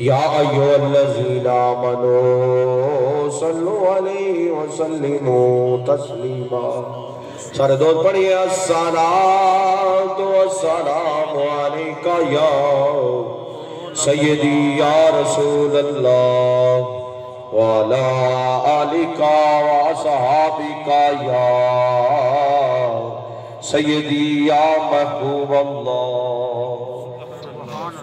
या मनो सलो अलैहि वसल्लिमो तस्लीमा। सारे दौर पढ़िए, अस्सलातु वस्सलामु अलैका या सैयदी या रसूल वाला आलिका वसहाबिका या सैयदी या महबूब अल्लाह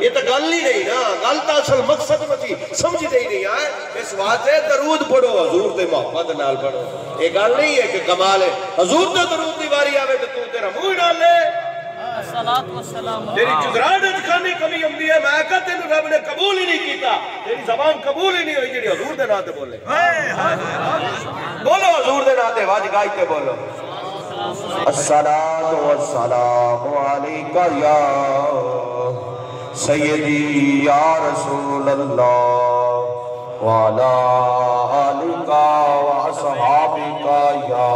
ये तो गल ही नहीं ना। गल तो असल मकसद मची समझते ही नहीं है इस वास्ते दरूद पढ़ो हजूर दे मोहब्बत नाल पढ़ो। ये गल नहीं है कि कमाल है। हजूर दे दरूद दी वारी आवे तो तू तेरा मुँह डाल ले। तेरी खानी कमी आंदी है। मैं कहा तेन रब ने कबूल ही नहीं किया तेरी जबान कबूल ही नहीं हुई जेडी हजूर दे नाम ते बोले। बोलो हजूर दे नाम ते। वाज के बोलो। अस्सलातु वस्सलामु अलैका या सय्यदी या रसूल अल्लाह वाला आलिका असहाबिका या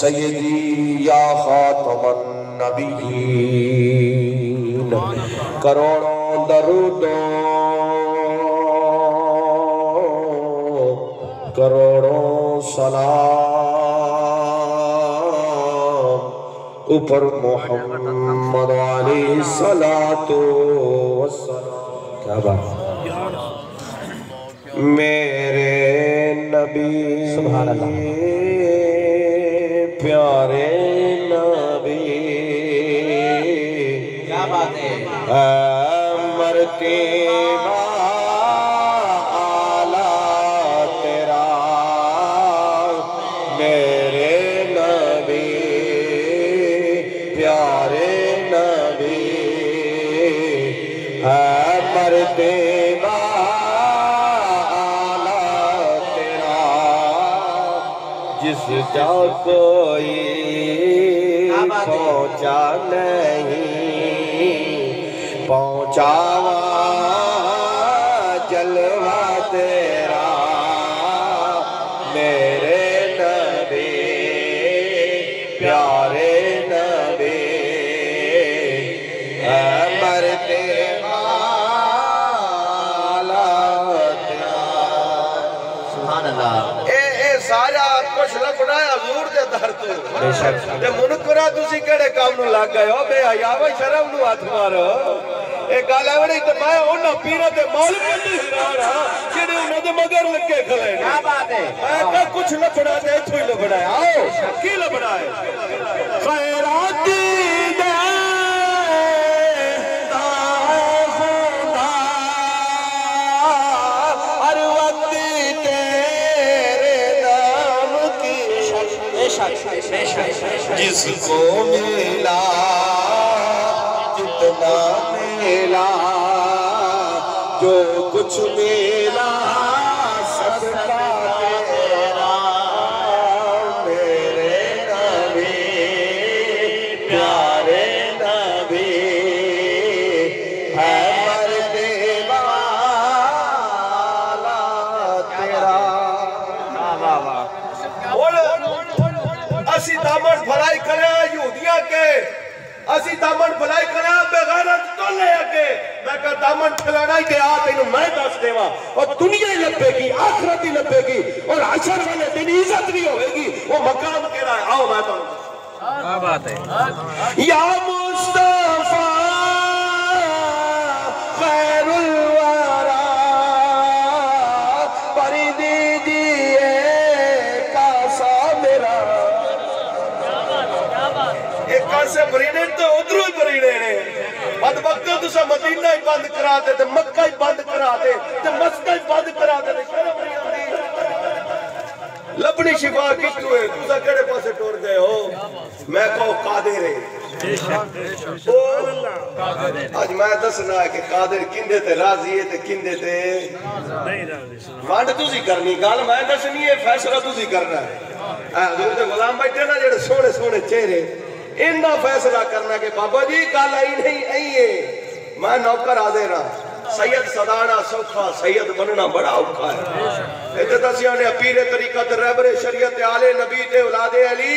सय्यदी या खातमन नबीयीन करोड़ों दरूदों, करोड़ों सलाम ऊपर मोहम्मद सलातो क्या बात मेरे नबी प्यारे नबी। क्या बात है? मरते जिस जा कोई पहुँचा नहीं पहुंचावा ਹਜ਼ੂਰ ਦੇ ਦਰ ਤੋਂ ਬੇਸ਼ੱਕ ਤੇ ਮੁਨਕਰਾ ਤੁਸੀਂ ਕਿਹੜੇ ਕੰਮ ਨੂੰ ਲੱਗ ਗਏ ਹੋ ਬੇ ਹਯਾ ਵਾ ਸ਼ਰਮ ਨੂੰ ਹੱਥ ਮਾਰੋ ਇਹ ਗੱਲ ਹੈ ਬੜੀ ਤੇ ਮੈਂ ਉਹਨਾਂ ਪੀਰਾਂ ਤੇ ਮੌਲਵੀਆਂ ਦੀ ਹੈਰਾਨ ਹਾਂ ਜਿਹੜੇ ਉਹਨਾਂ ਦੇ ਮਗਰ ਲੱਗੇ ਖਲੇ ਨੇ ਕੀ ਬਾਤ ਹੈ ਮੈਂ ਕਿਹਾ ਕੁਛ ਲੱਭਣਾ ਤੇ ਇੱਥੋਂ ਹੀ ਲੱਭਣਾ ਹੈ ਆਓ ਕੀ ਲੱਭਣਾ ਹੈ जिसको मिला जितना मिला जो कुछ मिला ਦਾਮਨ ਫਲਾਈ ਕਰਿਆ ਯਹੂਦੀਆਂ ਕੇ ਅਸੀਂ ਦਾਮਨ ਫਲਾਈ ਕਰਿਆ ਬੇਗੈਰਤ ਟੋਲੇ ਅੱਗੇ ਮੈਂ ਕਹਾ ਦਾਮਨ ਫਲਾਣਾ ਹੀ ਤੇ ਆ ਤੈਨੂੰ ਮੈਂ ਦੱਸ ਦੇਵਾਂ ਉਹ ਦੁਨੀਆ ਹੀ ਲੱਭੇਗੀ ਆਖਰਤ ਹੀ ਲੱਭੇਗੀ ਔਰ ਅਸ਼ਰ ਵਾਲੇ ਦਿਨ ਇੱਜ਼ਤ ਵੀ ਹੋਵੇਗੀ ਉਹ ਮਕਾਮ ਕਿਹੜਾ ਹੈ ਆਓ ਮੈਂ ਤੁਹਾਨੂੰ क्या बात है या मुस्तफा वक्त तुसा मदीना ही बंद करा दे ते मक्का ही बंद करा दे ते मस्का ही बंद करा दे ते शर्म नहीं आंदी। लबनी शिफा कितु है? तुसा केड़े पासे टुर गए हो? मैं कहो कादिर। है अज मैं दसना है कि कादिर किंदे ते राज़ी है ते किंदे ते वंड तुसी करनी, गल मैं दसनी है, फैसला तुसी करना है। हजूर दे गुलाम बैठे ना जेड़े सोने सोने चेहरे। इनका फैसला करना के बाबा जी कल आई नहीं आई है मैं नौकर आ देना। सैयद सदाना सौखा, सैयद बनना बड़ा औखा है। इतने दस ने, पीरे तरीका रैबरे शरीयत आले नबी ते औलादे अली।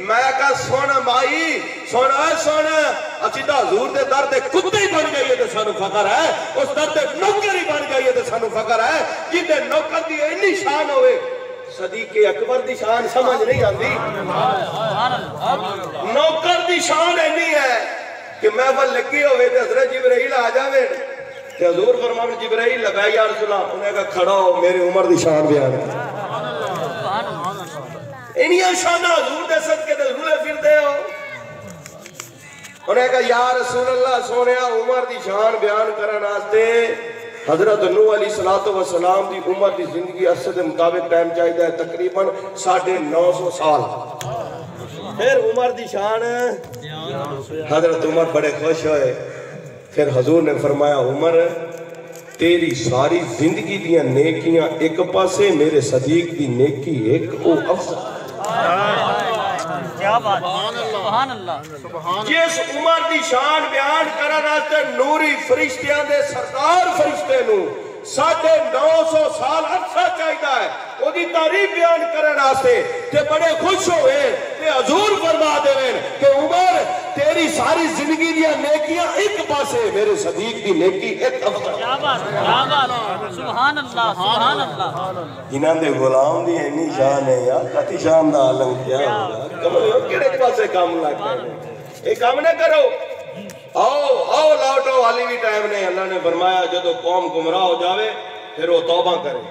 मैं का सुन माई, सुन सुन। असि तो हजूर के दर से कुत्ते ही बन गई है तो सू फकर है। उस दर से नौकर ही बन गई है तो सू फकर है। कि नौकर की इन्नी शान हो सदी के अकबर की शान समझ नहीं आती। नौकर की शान ऐनी है कि मैं वह लगी हो हज़रत जिबराइल आ जावे। हजूर फरमान, जिबराइल, लगा यार सुला उन्हें कहा खड़ा हो, मेरी उम्र की शान बयान इनिया शाना हजूर दे सदके ते झूले फिरदे हो। उन्हें कहा, यार रसूल अल्लाह सोनिया उम्र की शान बयान करने हज़रत नू अली सलात वसलाम की उम्र की ज़िंदगी अरसे के मुताबिक टाइम चाहिए तकरीबन साढ़े नौ सौ साल। फिर उम्र की शान। हज़रत उमर बड़े खुश होए। फिर हजूर ने फरमाया, उमर, तेरी सारी ज़िंदगी दिया नेकियाँ एक पासे, मेरे सदीक की नेकी एक, ओ अफसर। क्या बात। जिस उमर की शान बयान करने नूरी फरिश्तिया साढ़े नौ सौ साल अच्छा अरसा चाहिए है। ओरी तारीफ़ बयान करने बड़े खुश हो हजूर फरमा देवेन कि उमर तेरी सारी ज़िंदगी दिया नेकियाँ एक पास मेरे सदीक की नेकी एक गुलाम शान है यार लग काम ना करो आओ आओ लौटो हाली भी टाइम नहीं अल्लाह ने फरमाया जो तो कौम गुमराह हो जावे फिर वो तौबा करे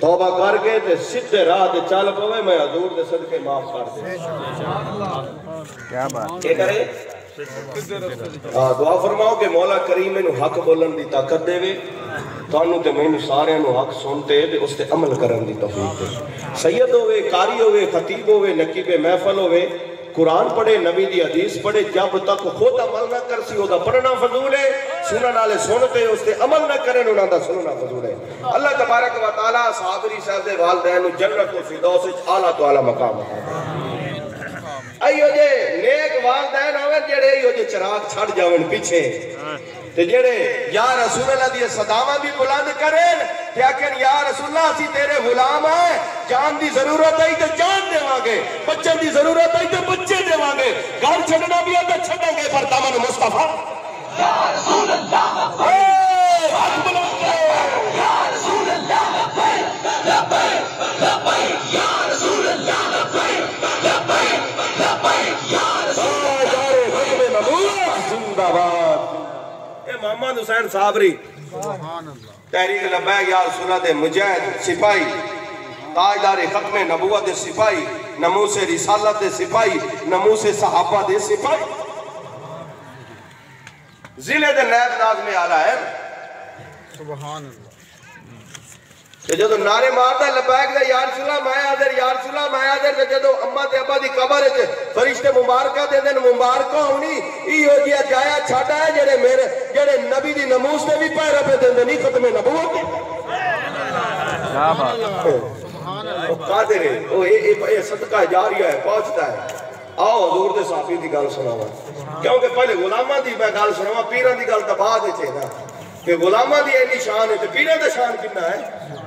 तौबा करके ते सीधे राह ते चल पवे मैं हजूर दे सदके माफ़ कर दे क्या बात के करे हाँ दुआ फरमाओ के मौला करीम मेनू हक बोलन दी ताकत देवे ਤੁਹਾਨੂੰ ਤੇ ਮੈਨੂੰ ਸਾਰਿਆਂ ਨੂੰ ਹੱਕ ਸੁਣਤੇ ਤੇ ਉਸ ਤੇ ਅਮਲ ਕਰਨ ਦੀ ਤੌਫੀਕ ਦੇ ਸੈਦ ਹੋਵੇ ਕਾਰੀ ਹੋਵੇ ਖਤੀਬ ਹੋਵੇ ਨਕੀਬੇ ਮਹਿਫਲ ਹੋਵੇ कुरान पढ़े, नबी की हदीस पढ़े, जब तक खुद अमल ना कर सी, ओदा पढ़ना फजूल है। सुनने वाले सुनते उससे अमल ना करें उन्होंने सुनना फजूल है। अल्लाह तबारक वाला साबरी साहब के वालदैन जन्नत फिदौस आला तो आला मकाम अयोजे जे नेक वालदैन आवे जेड़े इहो जे चिराग छड़ जावन पीछे ਜਿਹੜੇ ਇਹੋ ਜੇ ਚਿਰਾਗ ਛੱਡ ਜਾਵਣ ਪਿੱਛੇ ਤੇ ਜਿਹੜੇ ਯਾ ਰਸੂਲ ਅੱਲਾਹ ਦੀ ਸਦਾਵਾਂ ਵੀ ਬੁਲੰਦ ਕਰਨ ਤੇ ਆਖਣ ਯਾ ਰਸੂਲullah ਅਸੀਂ ਤੇਰੇ ਗੁਲਾਮ ਹੈ ਜਾਨ ਦੀ ਜ਼ਰੂਰਤ ਹੈ ਤੇ ਜਾਨ ਦੇਵਾਂਗੇ ਬੱਚੇ ਦੀ ਜ਼ਰੂਰਤ ਹੈ ਤੇ ਬੱਚੇ ਦੇਵਾਂਗੇ ਘਰ ਛੱਡਣਾ ਵੀ ਹੈ ਤਾਂ ਛੱਡਾਂਗੇ ਪਰ ਦਮਨ ਮੁਸਤਫਾ ਯਾ ਰਸੂਲ ਅੱਲਾਹ ਹੱਥ ਬੁਲੰਦ ਕਰੋ ਯਾ ਰਸੂਲ ਅੱਲਾਹ ਲਬੈਕ ਲਬੈਕ मोहम्मद हुसैन साबरी। तहरीक लबैक या दे मुजैद, सिपाही। ताजदार खत्म नबूत सिपाही नमू नमूसे रिसालत सिपाही नमू से सहाबा दे सिपाही। ज़िले के नैब नाज में आ रहा है ਤੇ ਜਦੋਂ ਨਾਰੇ ਮਾਰਦਾ ਲਬੈਕ ਦਾ ਯਾਰ ਸੁਲਾ ਮੈਂ ਹਾਜ਼ਰ ਯਾਰ ਸੁਲਾ ਮੈਂ ਹਾਜ਼ਰ ਤੇ ਜਦੋਂ ਅੰਮਾ ਤੇ ਅੱਬਾ ਦੀ ਕਬਰ ਵਿੱਚ ਫਰਿਸ਼ਤੇ ਮੁਬਾਰਕਾਂ ਦਿੰਦੇ ਨੇ ਮੁਬਾਰਕਾਂ ਹੋਣੀ ਇਹੋ ਜਿਹਾ ਜਾਇਆ ਛਾਡਾ ਹੈ ਜਿਹੜੇ ਮੇਰੇ ਜਿਹੜੇ ਨਬੀ ਦੀ ਨਮੂਸ ਤੇ ਵੀ ਪੈਰਾ ਪੇ ਦਿੰਦੇ ਨਹੀਂ ਖਤਮੇ ਨਬੂਵਤ ਦੇ ਉਹ ਕਾਦਰ ਹੈ ਉਹ ਇਹ ਇਹ ਇਹ ਸਦਕਾ ਜਾਰੀਆ ਹੈ ਪਹੁੰਚਦਾ ਹੈ ਆਓ ਹਜ਼ੂਰ ਦੇ ਸਾਫੀ ਦੀ ਗੱਲ ਸੁਣਾਵਾਂ ਕਿਉਂਕਿ ਪਹਿਲੇ ਗੁਲਾਮਾਂ ਦੀ ਮੈਂ ਗੱਲ ਸੁਣਾਵਾਂ ਪੀਰਾਂ ਦੀ ਗੱਲ ਤਾਂ ਬਾਅਦ ਵਿੱਚ ਹੈ ਨਾ ਕਿ ਗੁਲਾਮਾਂ ਦੀ ਇੰਨੀ ਸ਼ਾਨ ਹੈ ਤੇ ਪੀਰਾਂ ਦਾ ਸ਼ਾਨ ਕਿੰਨਾ ਹੈ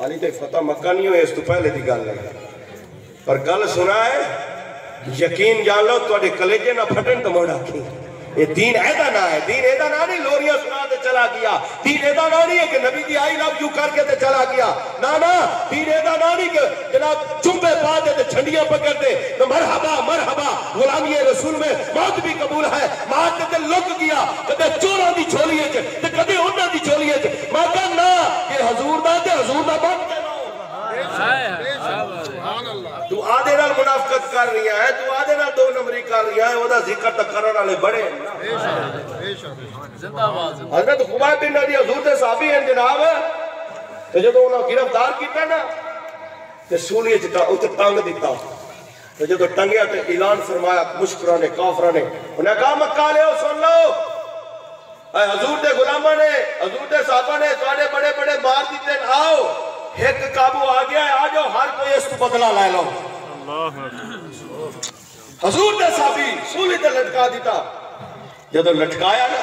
ਹਾਲੀ ਤੇ ਫਤਹ ਮੱਕਾ ਨਹੀਂ ਹੋਇਆ, ਇਸ ਤੋਂ ਪਹਿਲੇ ਦੀ ਗੱਲ ਹੈ। ਪਰ ਗੱਲ ਸੁਣਾ ਹੈ ਯਕੀਨ ਜਾਣ ਲਓ, ਤੁਹਾਡੇ ਕਲੇਜੇ ਨਾ ਫਟਣ ਤਾਂ ਮੋੜ ਆਖੀ दीन ऐदा ना है, दीन ऐदा ना नहीं, लोरिया सुना दे चला गया। दीन ऐदा ना नहीं है कि नबी दी आई लव यू करके ते चला गया। ना ना, दीन ऐदा ना नहीं कि जनाब चुंबे पा दे ते छंडिया पकड़ दे। तो मरहबा मरहबा, गुलामी ए रसूल में मौत भी कबूल है। मौत ते लुक गया, कदे चोरा दी झोलिए च ते कदे ओना दी झोलिए च। मैं कहना कि हुजूर दा ते हुजूर दा बन ਦੁਆ ਦੇ ਨਾਲ ਮੁਨਾਫਕਤ ਕਰ ਰਿਹਾ ਹੈ ਦੁਆ ਦੇ ਨਾਲ ਦੋ ਨੰਬਰੀ ਕਰ ਰਿਹਾ ਹੈ ਉਹਦਾ ਜ਼ਿਕਰ ਤਾਂ ਕਰਨ ਵਾਲੇ ਬੜੇ ਬੇਸ਼ੱਕ ਬੇਸ਼ੱਕ ਜ਼ਿੰਦਾਬਾਦ ਹਜ਼ਰਤ ਖੁਬਾਬ ਬਿਨ ਨਦੀ ਹਜ਼ੂਰ ਦੇ ਸਾਹਬੀ ਹਨ ਜਨਾਬ ਤੇ ਜਦੋਂ ਉਹਨਾਂ ਗ੍ਰਿਫਤਾਰ ਕੀਤਾ ਨਾ ਤੇ ਸੂਲੀ ਚ ਉੱਤੇ ਟੰਗ ਦਿੱਤਾ ਤੇ ਜਦੋਂ ਟੰਗਿਆ ਤੇ ਐਲਾਨ ਫਰਮਾਇਆ ਮੁਸ਼ਕਰਾਂ ਨੇ ਕਾਫਰਾਂ ਨੇ ਉਹਨਾਂ ਕਹਾ ਮੱਕਾ ਲਿਓ ਸੁਣ ਲਓ ਹਜ਼ੂਰ ਦੇ ਗੁਲਾਮਾਂ ਨੇ ਹਜ਼ੂਰ ਦੇ ਸਾਹਬਾਂ ਨੇ ਤੁਹਾਡੇ ਬੜੇ ਬੜੇ ਮਾਰ ਦਿੱਤੇ ਆਓ एक काबू आ गया है आ जाओ हर कोई इसको बदला ला लो। हजूर ने साबी सूली तो लटका दिता। जब लटकाया ना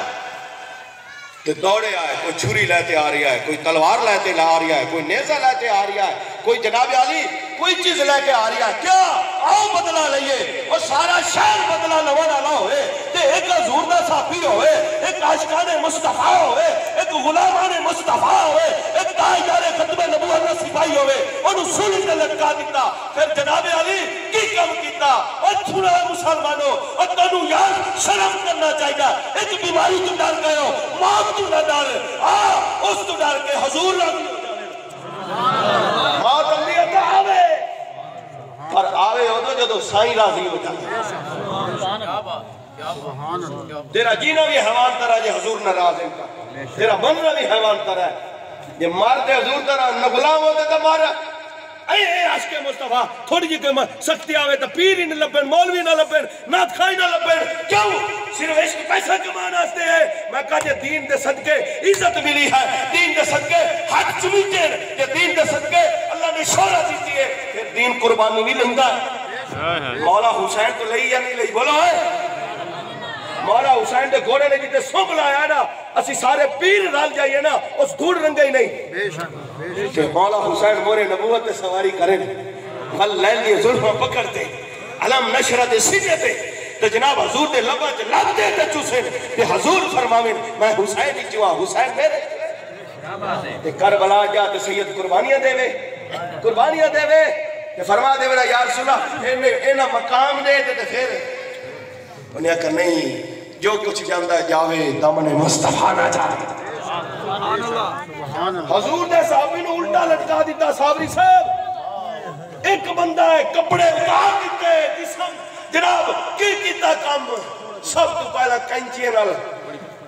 तो दौड़े आए कोई छुरी लेते आ रहा है कोई तलवार लेते ला रहा है कोई नेजा लेते आ रहा है कोई जनाब अली कोई चीज़ लेके आ रहा है? क्या? आओ बदला लइए और सारा शहर बदला लवन वाला ते एक हजूर दा साफी होए, एक मुस्तफ़ा होए, एक गुलामाने मुस्तफ़ा होए, एक सिपाही लटका दिता। फिर जनाब अली की मुसलमानों, और यार शर्म करना चाहिए एक बीमारी तो डर गए हो ना डर। आ, उस डर के हजूर हो जाने मौत अल्ली तो आवे। पर आवे उदो जदों साई राज़ी हो जाए तेरा जीना भी हैवान तरह जे हजूर नाराज़ है। तेरा बनना भी हैवान तरह। है जे मारते हजूर तरह न गुलाम होते तो मार। ऐ आशिक मुस्तफ़ा थोड़ी जी कोई सख्ती आवे तो पीर ही न लबन मौलवी न लबन नाथ खाई न लबन क्यों? सिर्फ़ इश्क पैसा कमाने वास्ते है। मैं कहा जे दीन दे सदके इज़्ज़त मिली है दीन दे सदके हक चुमीचे जे दीन दे सदके अल्लाह ने शोहरत दी है फिर दीन कुर्बानी नहीं लेंदा। मौला हुसैन तो लई या नहीं लई? बोलो है। मारा हुसैन के घोड़े ने जितने सुख लाया ना, असि सारे पीर रल जाइए ना, उस धूड़ रंगे ही नहीं। मौला हुसैन मोरे नबूवत सवारी करे। फल ले लिए जुल्फ पकड़ते अलम नशरत सीने पे। तो जनाब हजूर के लबा च लग दे ते चूसे ते हजूर फरमावे मैं हुसैन ही चुआ हुसैन मेरे। ते करबला जा ते सैयद कुर्बानियाँ देवे। कुर्बानियाँ देवे। ते फरमा देवे यार सुना इने इना मकाम दे ते फिर। उन्हें कर नहीं जो कुछ जाना जावे दमन मुस्तफ़ा ना जा हजूर ने उल्टा लटका दिता साबरी साहब। एक बंदा है, कपड़े उतार दिते जनाब, की किता काम? सब तो पहला कैंचिया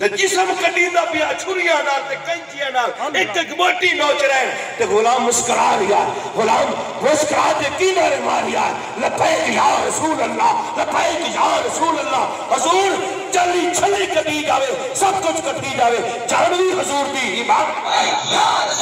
ਤੇ ਜਿਸਮ ਕੱਢੀਂਦਾ ਪਿਆ ਛੁਰੀਆਂ ਨਾਲ ਤੇ ਕੈਂਚੀਆਂ ਨਾਲ ਇੱਕ ਇੱਕ ਮੋਟੀ ਨੋਚ ਰਹੇ ਤੇ ਗੁਲਾਮ ਮੁਸਕਰਾ ਰਿਹਾ ਗੁਲਾਮ ਮੁਸਕਰਾ ਕੇ ਕੀ ਨਾਰੇ ਮਾਰਿਆ ਲਬੈਕ ਯਾ ਰਸੂਲ ਅੱਲਾਹ ਲਬੈਕ ਯਾ ਰਸੂਲ ਅੱਲਾਹ ਹਜ਼ੂਰ ਚੱਲੀ ਛੱਲੀ ਕੱਢੀ ਜਾਵੇ ਸਭ ਕੁਝ ਕੱਢੀ ਜਾਵੇ ਜਾਨ ਵੀ ਹਜ਼ੂਰ ਦੀ ਇਮਾਨ ਤਾਜਾਰੇ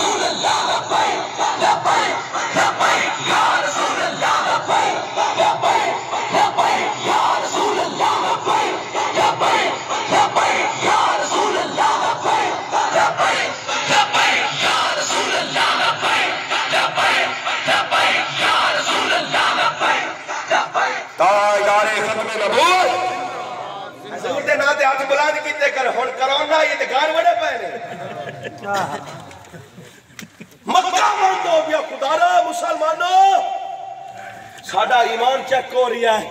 ਨਬੂਵਤ ਹਜ਼ੂਰ ਦੇ ਨਾਂ ਤੇ ਹੱਥ ਬੁਲੰਦ ਕੀਤੇ ਕਰ ਹੁਣ ਕਰੋਨਾ ਇਹ ਤੇ ਘਰ ਵੜੇ ਪਏ ਨੇ ਮੱਕਾ ਬੰਦ ਹੋ ਗਿਆ ਖੁਦਾਰਾ ਮੁਸਲਮਾਨੋ ਸਾਡਾ ਈਮਾਨ ਚੈੱਕ ਹੋ ਰਿਹਾ ਹੈ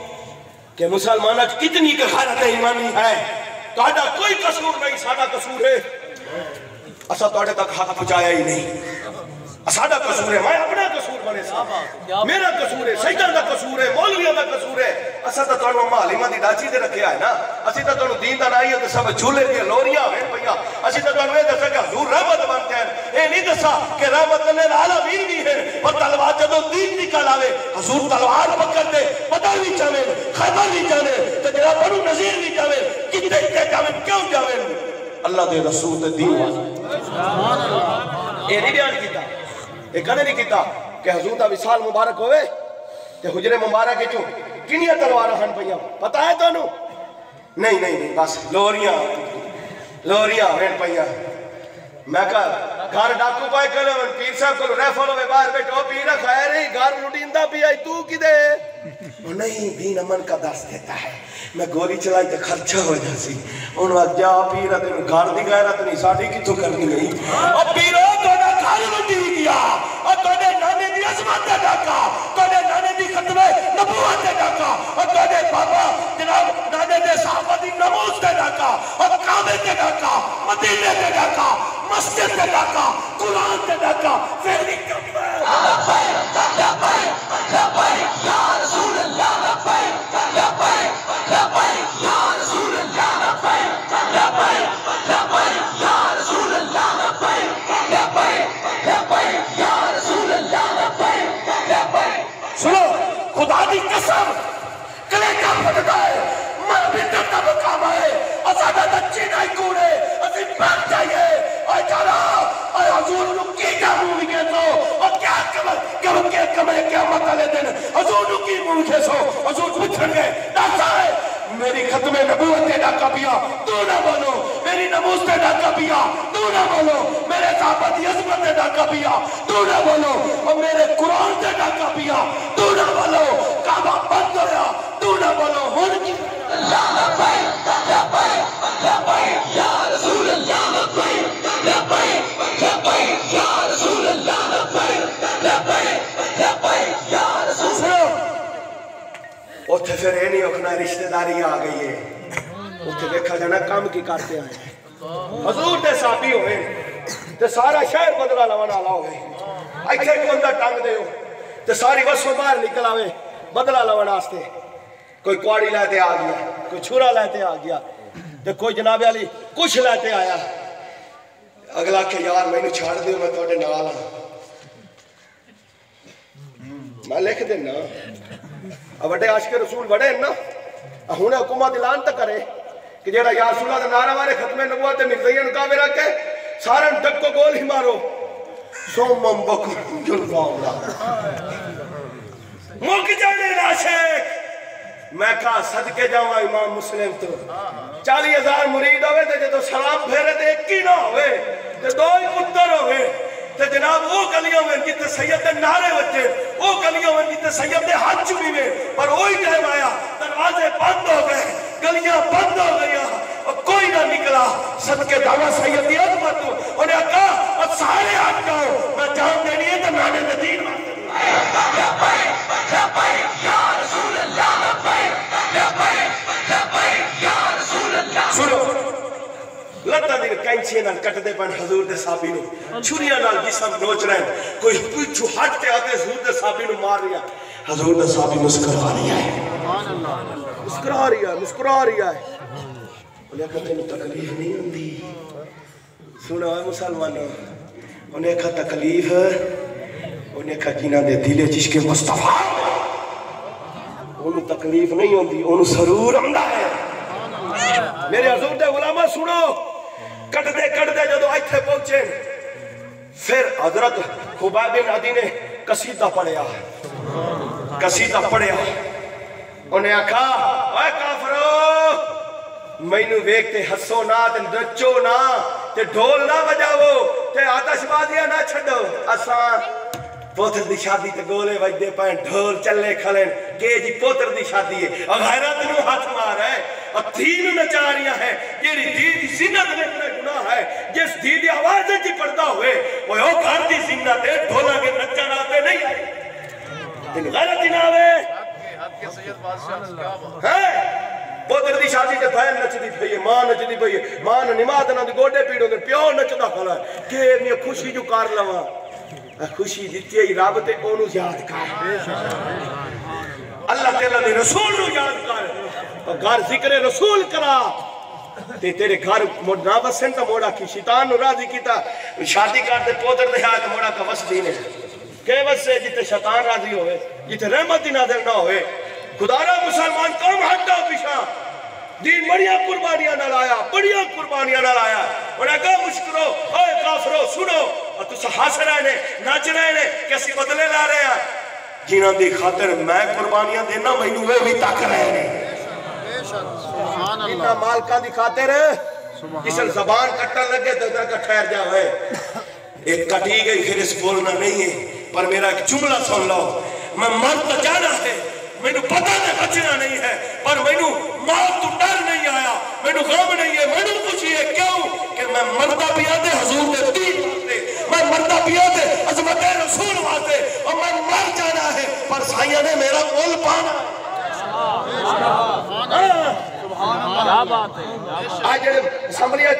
ਕਿ ਮੁਸਲਮਾਨਾਂ 'ਚ ਕਿਤਨੀ ਕੁ ਗੈਰਤ ਈਮਾਨੀ ਹੈ ਤੁਹਾਡਾ ਕੋਈ ਕਸੂਰ ਨਹੀਂ ਸਾਡਾ ਕਸੂਰ ਹੈ ਅਸਾਂ ਤੁਹਾਡੇ ਤੱਕ ਹੱਕ ਪਹੁੰਚਾਇਆ ਹੀ ਨਹੀਂ साडा कसूर है मैं अपना कसूर बने सा। मेरा कसूर है सैदर दा कसूर है मौलविया दा कसूर है। असा तो थानू अम्मा हलीमा दी डाची ते रखया है ना। असि तो थानू दीन दा नाई ते सब झूले दी लोरिया वेन पईया। असि तो थानू ए दसा के हुजूर रहमत बनते हैं ए नहीं दसा के रहमत ने आलमीन भी है पर तलवार जदों दीन दी कलावे हुजूर तलवार पकड़ दे बदर भी चावे खैबर भी चावे ते जरा बड़ू नजीर भी चावे किते किते चावे क्यों चावे अल्लाह दे रसूल ते दीन सुभान अल्लाह ए नहीं बयान कीता। ਇਹ ਕਦੇ ਨਹੀਂ ਕੀਤਾ ਕਿ ਹਜ਼ੂਰ ਦਾ ਵਿਸਾਲ ਮੁਬਾਰਕ ਹੋਵੇ ਤੇ ਹੁਜਰੇ ਮੁਬਾਰਕ ਵਿੱਚੋਂ ਕਿੰਨੀਆਂ ਤਲਵਾਰਾਂ ਹਨ ਪਈਆਂ? ਪਤਾ ਹੈ ਤੁਹਾਨੂੰ? ਨਹੀਂ ਨਹੀਂ ਨਹੀਂ ਬਸ ਲੋਰੀਆਂ ਲੋਰੀਆਂ ਹੋਣ ਪਈਆਂ। ਮੈਂ ਕਹਾ ਘਰ ਡਾਕੂ ਪਾਏ ਕਲੇ ਵਨ ਪੀਰ ਸਾਹਿਬ ਕੋਲ ਰੈਫਲ ਹੋਵੇ ਬਾਹਰ ਬੈਠੋ ਪੀਰ ਖਾਇ ਰਹੀ ਘਰ ਲੁਟਿੰਦਾ ਵੀ ਆਈ ਤੂੰ ਕਿਦੇ? ਉਹ ਨਹੀਂ ਵੀ ਨਮਨ ਦਾ ਦੱਸ ਦਿੱਤਾ ਹੈ। ਮੈਂ ਗੋਲੀ ਚਲਾਈ ਤੇ ਖਰਚਾ ਹੋ ਜਾ ਸੀ। ਹੁਣ ਆ ਜਾ ਪੀਰ ਤੈਨੂੰ ਘਰ ਦੀ ਗੈਰਤ ਨਹੀਂ ਸਾਡੀ ਕਿੱਥੋਂ ਕਰਨੀ ਗਈ ਉਹ ਪੀਰੋ ਤੁਹਾਡਾ ਘਰ ਲੁੱਟੀ ਗਿਆ ਉਹ ਤੁਹਾਡੇ ਨਾਨੇ ਦੀ ਅਜ਼ਮਤ ਦਾ ਡਾਕਾ ਤੁਹਾਡੇ ਨਾਨੇ ਦੀ ਖਤਮੇ ਨਬੂਵਤ ਦਾ ਡਾਕਾ ਉਹ ਤੁਹਾਡੇ ਬਾਬਾ ਜਨਾਬ ਨਾਨੇ ਦੇ ਸਾਹਬਾ ਦੀ ਨਮੂਜ਼ ਦਾ ਡਾਕਾ ਉਹ ਕਾਬੇ ਦਾ ਡਾਕਾ ਮਦੀਨੇ ਦਾ ਡਾਕਾ ਮਸਜਿਦ ਦਾ ਡਾਕਾ ਕੁਰਾਨ ਦਾ ਡਾਕਾ ਫਿਰ ਵੀ ਕੰਮ ਹੈ सुनो की कसम कलेजा फटदा है मैं भी डरता मुकाम है असाडा दच्ची नहीं कूड़े। असि भाग जाइए। हजूर नु की का मूवी के तो और क्या कमर कम के कमरे क्या मत ले दिन हजूर नु की मूवी के सो हजूर पूछन गए दासा है। मेरी खत्मे नबूवत ते डाका पिया तू ना बोलो मेरी नमूज ते डाका पिया तू ना बोलो मेरे साहबत की अजमत ते डाका पिया तू ना बोलो और मेरे कुरान ते डाका पिया तू ना बोलो काबा बंद होया तू ना बोलो हुन फिर ये नहीं आखना रिश्तेदारी आ गई है। उसे देखा जाना काम की करते आए। हजूर दे साबी हो ते सारा शहर बदला लवन आला हो इथे कोई टंग देओ, ते सारी वसों बाहर निकल आवे, बदला लवन वास्ते कोई कुआड़ी लैते आ गया, कोई छुरा लैते आ गया, ते कोई जनाबे वाली कुछ लैते आया। अगला के यार, मैनू छाड़ दियो मैं थोड़े नाल मैं लिख देना वे आशके रसूल वड़े ना हूँ हुकूमत ऐलान तो करे कि जरा यासूला नारा वाले खत्मे नबुआ तो मिर्जयन कावे रखे सारे डको गोल ही मारो चाली हज़ार मुरीद हो तो जो सलाम फेरे तो एक ही ना हो दो पुत्र हो तो जनाब वो गलियाँ में कि सैयद के नारे बचे वो गलियाँ में कि सैयद के हाथ चुमी में पर वही टाइम आया, दरवाजे बंद हो गए, गलियाँ बंद हो गई और कोई ना निकला। सबके दावा सैयद की अजमत उन्हें कहा अब सारे हाथ का हो मैं जान देनी है तो मैंने नदीन सुनो लत्ता दिन कैंचिया नाल कटदे पन हजूर दे साहबी नु छुरियाँ नाल जिसम नोच रहे कोई पिछु, हट ते आते हजूर दे साहबी नु मार रिया। हजूर दे साहबी मुस्कुरा रिया है। सुभान अल्लाह मुस्कुरा रिया मुस्कुरा रिया है। उन्हें कहा तेन तकलीफ़ नहीं होती सुना मुसलमानों। उन्हें कहा तकलीफ़? उन्हें कहा जिन्हों के दिले चिश्के मुस्तफ़ा। उन्होंने तकलीफ़ नहीं होती उन्होंने सरूर आता है। ਮੇਰੇ ਹਜ਼ੂਰ ਦੇ ਗੁਲਾਮਾ ਸੁਣੋ। ਕੱਟਦੇ ਕੱਟਦੇ ਜਦੋਂ ਇੱਥੇ ਪਹੁੰਚੇ, ਫਿਰ ਹਜ਼ਰਤ ਖੁਬਾਬ ਬਿਨ ਅਦੀ ਨੇ ਕਸੀਦਾ ਪੜਿਆ ਕਸੀਦਾ ਪੜਿਆ ਉਹਨੇ ਆਖਾ ਓਏ ਕਾਫਰੋ, ਮੈਨੂੰ ਵੇਖ ਤੇ ਹੱਸੋ ਨਾ ਤੇ ਨੱਚੋ ਨਾ ਤੇ ਢੋਲ ਨਾ ਵਜਾਵੋ ਤੇ ਆਤਸ਼ਬਾਜ਼ੀਆਂ ਨਾ ਛੱਡੋ। ਅਸਾਂ पोतर की शादी तो गोले बजते पे ढोल चले खले के जी पोतर की शादी है? अगैरत हाथ मार है। और नचा रही है। जेडी धी दी जिन्नत में है, जिस धी आवाज़ जी पड़दा होए ओए ओ घर दी जिन्नत है, ढोला के नचन आते नहीं आई तेन गैरत ना आवे है? पोतर की शादी से बहन नचदी पई है, माँ नचदी पई है। माँ ने ना गोडे पीड़ो के प्यो नचदा खला के मैं खुशी जो कर लवा? खुशी दी रब तो याद कर। अल्लाह तला ने रसूल याद कर। घर ज़िक्र रसूल करा। ते तेरे घर मुड़ ना वसन तो मोड़ा की शैतान राज़ी किया शादी कर दे, पोतर दे हाथ मोड़ा का वसदी ने के से जिते शैतान राज़ी होवे जिते रहमत दी नज़र ना होवे। खुदारा मुसलमान कौम हटा पिछा। दीन बड़िया कुर्बानियाँ नाल आया, बड़िया कुर्बानियाँ नाल आया। और अगर मुश्करो, ओए काफरो, सुनो। और तुस हस रहे ने नच रहे ने कि असं बदले ला रहे हैं। जिन्हों की खातर मैं कुर्बानियाँ देना मैं वे भी तक रहे हैं इन्होंने की पर मेरा एक जुमला सुन लो। मैं तो है पता बचना नहीं है पर तो डर नहीं आया नहीं है क्यों? मैं मरदा पियो थे अजमत रसूल वास्ते और मैं मर जाना है पर साइया ने मेरा मुल पाना।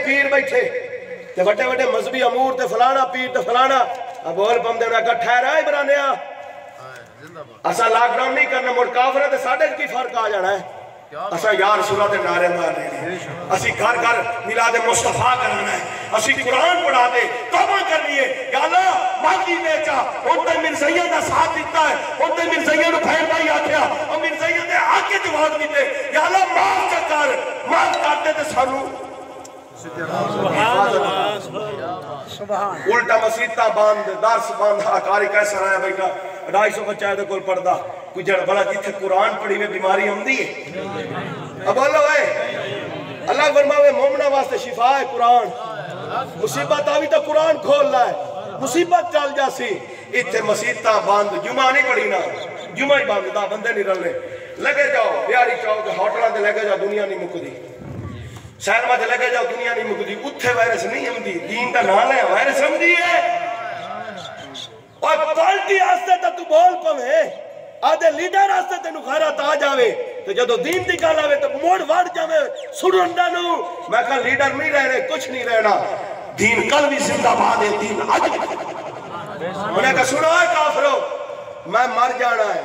पीर बैठे मजहबी अमूर असा लॉकडाउन नहीं करना मुड़ काफर साढ़े की फ़र्क आ जाना है? असा यार सुना सूरत नारे मार रहे असि घर घर मिला दे मुस्तफ़ा करना है। असि कुरान पढ़ा दे, तौबा करनी है। या बाकी ने चा ओते मिर्जैया दा साथ दित्ता है। ओते मिर्जैया नु फ़ैन भाई आख्या। ओ मिर्जैया दे आके जवाब दिते या माफ़ चा कर, माफ़ कर दे ते सानू। उल्टा मसीता बंद दर्श बंद आकारी कैसा आया बैठा। 250 बच्चा दे कोल पढ़दा। गुजर भला जिथे कुरान पढ़ी में बीमारी आती है। अब अल्लाह है अल्लाह फरमावे, मोमना वास्ते शिफा है कुरान। मुसीबत आवी तो कुरान खोल ला है। मुसीबत चल जासी इतने मसीता बंद जुमा नहीं पड़ी ना। जुमा ही बंद दा बंदे नहीं रलने। लगे जाओ, बिहारी चौक होटलों से लगे जाओ, दुनिया नहीं मुकदी। शहर में लगे जाओ, दुनिया नहीं मुकदी। उत्थे वायरस नहीं आती दीन का ना ले वायरस समझी है। और क्वालिटी तू बोल पवे। आधे लीडर आस्ते ते नुखारा ता जावे। तो जो दीन की गल आवे तो मोड़ वाड़ जावे। सुरंदा नु। मैं कहा लीडर नहीं रहने कुछ नहीं रहना। दीन कल भी जिंदाबाद है, दीन आज उन्हें कहा, सुनो है काफरो, मैं मर जाना है,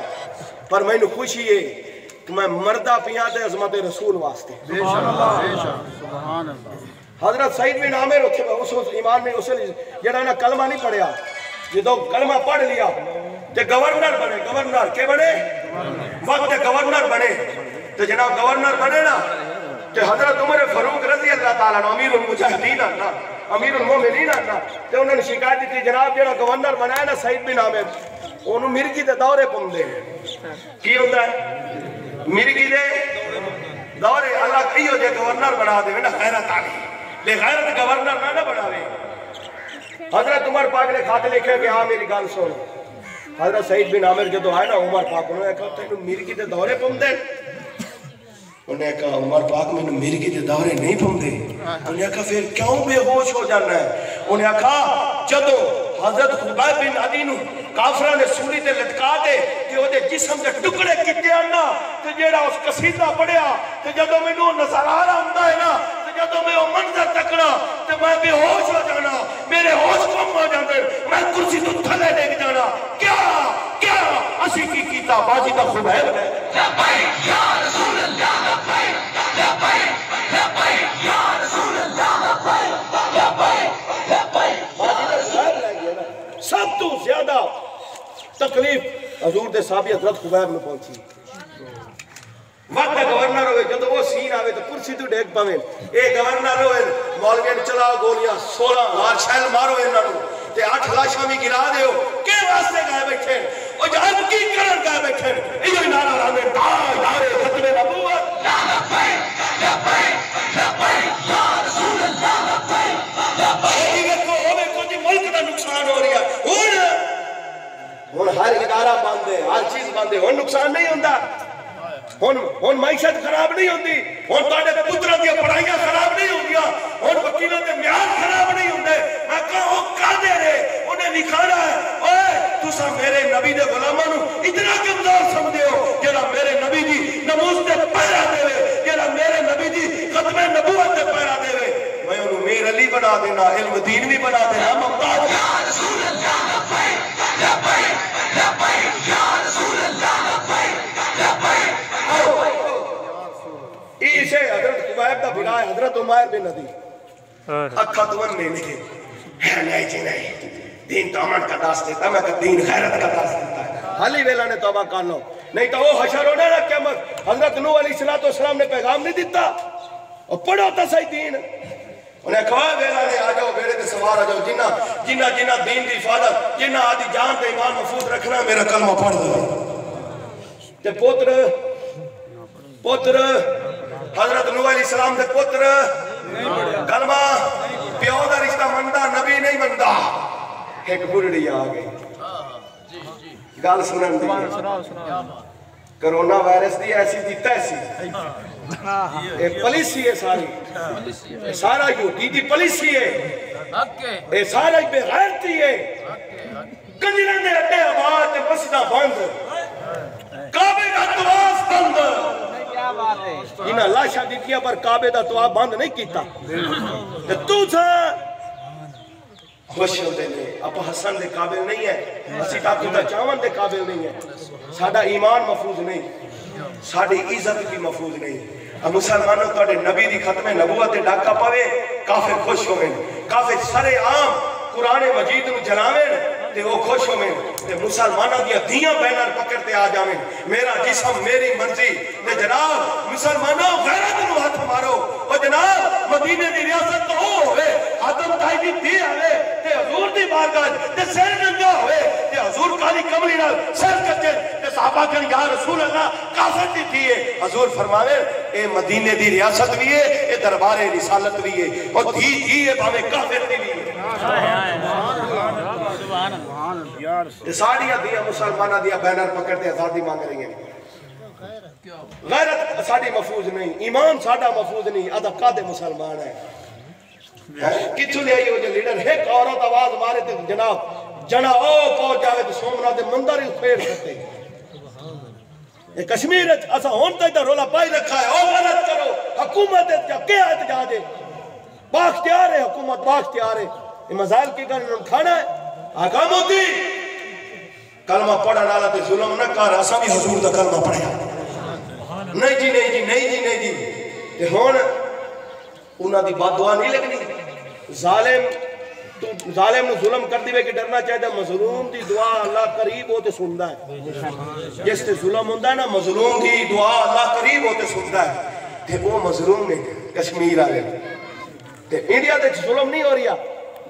पर मैनू खुशी है कि मैं मरदा पिया ते अजमत रसूल वास्ते। हज़रत सईद बिन आमिर उस ईमान में उस जड़ा ना कलमा नहीं पढ़िया जो कलमा पढ़ लिया तो गवर्नर बने, गवर्नर के बने? वक्त गवर्नर बने। तो जनाब गवर्नर बने ना तो हज़रत उम्र फरूक रज़ी अल्लाह तला अमीर मुजाहिदीन ना अमीर मोमिनीन ना तो उन्होंने शिकायत की जनाब जो गवर्नर बनाया ना, सईद बिन आमिर, ओनू मिर्गी के दौरे पौंदे। की होंगे मिर्गी के दौरे, अल्लाह कही हो जाए गवर्नर बना देवे ना, गैरत आ गई ले गैरत गवर्नर ना ना बनावे। हज़रत उमर पाक ने खत लिखे कि हाँ मेरी गल सुन। हज़रत सईद बिन आमिर जो तो है ना, उमर पाक। उन्होंने कहा, तेन मिर्गी के दौरे पमदे उन्हें कहा, उमर पाक मिर्गी के दौरे नहीं उन्हें कहा, फिर क्यों बेहोश हो जाना है? उन्हें कहा, जदों हज़रत बिन अदी काफरा ने लटका दे टुकड़े किते आना उस कसीदा पढ़या ते मेनू नज़ारा आंदा है ना जो जदों मैं मंजर तकना तो मैं बेहोश हो जाना। मेरे होश कम आ जाते मैं कुर्सी तू थले लेके जाना। क्या? क्या? असि की कीता? बाजी का खुब सब तू ज़्यादा तकलीफ़ हजूर के साबियत रथ खुबैब में पहुँची। मत गवर्नर होवे, जदों वो सीन आवे तो कुर्सी तो डेग पावे ए गवर्नर होवे मौलवी चलाओ, गोलियाँ 16 मार्शल मारो इना नु। ते आठ लाशां भी गिरा दियो के वास्ते गए बैठे ओ जान की करन गए बैठे इयो नारा रामे दा नारे खत्मे नबूवत ला लबैक लबैक लबैक या रसूल अल्लाह लबैक लबैक देखो होवे कुछ मुल्क दा नुकसान हो रिया, हुन हुन हर इदारा बंद है हर चीज़ बंद है हुन नुकसान नहीं हुंदा। ਹੁਣ ਹੁਣ ਮਾਇਸ਼ਤ ਖਰਾਬ ਨਹੀਂ ਹੁੰਦੀ ਹੁਣ ਤੁਹਾਡੇ ਪੁੱਤਰਾਂ ਦੀਆਂ ਪੜਾਈਆਂ ਖਰਾਬ ਨਹੀਂ ਹੁੰਦੀਆਂ ਹੁਣ ਵਕੀਲਾਂ ਦੇ ਮਿਆਰ ਖਰਾਬ ਨਹੀਂ ਹੁੰਦੇ ਮੈਂ ਕਹਾਂ ਉਹ ਕਾਦੇ ਨੇ ਉਹਨੇ ਲਿਖਾਣਾ ਓਏ ਤੁਸੀਂ ਮੇਰੇ ਨਬੀ ਦੇ ਗੁਲਾਮਾਂ ਨੂੰ ਇਤਨਾ ਕਮਜ਼ੋਰ ਸਮਝਦੇ ਹੋ ਜਿਹੜਾ ਮੇਰੇ ਨਬੀ ਦੀ ਨਮੂਸ ਤੇ ਪਹਿਰਾ ਦੇਵੇ ਜਿਹੜਾ ਮੇਰੇ ਨਬੀ ਦੀ ਖਤਮੇ ਨਬੂਵਤ ਤੇ ਪਹਿਰਾ ਦੇਵੇ ਮੈਂ ਉਹਨੂੰ ਮੀਰ ਅਲੀ ਬਣਾ ਦੇਣਾ ਇਲਮ ਦੀਨ ਵੀ ਬਣਾ ਦੇਣਾ है हज़रत उमर बिन नदी। अखा तो ने नहीं है नहीं जी नहीं। दीन तो अमन का दास देता मैं का दीन गैरत का दास देता। है हाली वेला ने तौबा कर लो। नहीं तो वो हशर होना ना क्या हज़रत नूह अली सलातो सलाम ने पैगाम नहीं दिता। और पढ़ो तो सही दीन। उन्हें कहा वेला ने आ जाओ बेड़े ते सवार आ जाओ। जिन्ना जिन्ना जिन्ना दीन की हिफाजत जिन्ना आदि जान ते ईमान महफूज रखना मेरा कलमा पढ़ दो ते पुत्र पुत्र हज़रत अलैहि सलाम दे पुत्र, कलमा प्यो दा रिश्ता मनदा नबी नहीं मनदा एक बुढ़ड़ी आ गई। गल सुनन दी। कोरोना वायरस दी ऐसी दी तैसी। पॉलिसी है सारी। का बंद। इन्हें लाशा दिखिया पर काबे का तो बंद नहीं किया खुश के काबिल नहीं है। तो महफूज नहीं। महफूज नहीं। मुसलमानों नबी की डाका पवे, काफिर खुश होवे काफिर सरे आम कुरान मजीद जलावे ते वो खुश होवे ते मुसलमानों दी आ जावे मेरा। जिस्म मेरी मर्ज़ी। ते जनाब, मुसलमानों, गैरत नु हाथ मारो। ओ जनाब, मदीने दी रियासत तो होवे आदम ताई दी आवे ते हुजूर दी बारगाह ते सिर नंगा होवे, ते हुजूर काली कमली नाल सिर कच्चे ते सहाबा या रसूल अल्लाह दी थी हुजूर फरमावे, ए मदीने दी रियासत भी है ए दरबार रिसालत भी है और धी धी है भावे काफिर दी भी है सुभान अल्लाह कश्मीर रोला पाई रखा है करो हुकूमत जा के है बाख्तियार है हुकूमत है ये की गन खाना है आका मोदी कलमा पढ़ने वाला ते जुल्म न कर असा भी कलमा नहीं जी नहीं जी नहीं जी नहीं जी। ते हुन दी बददुआ नहीं लगनी। तू नु डरना चाहिए मजलूम दी दुआ अल्लाह करीब हो ते सुनदा है। जिस ते जुल्म हुंदा है ना, मजलूम दी दुआ अल्लाह करीब हो ते सुनदा है। ते वो मजलूम ने कश्मीर वाले ते इंडिया जुल्म नहीं हो रिया।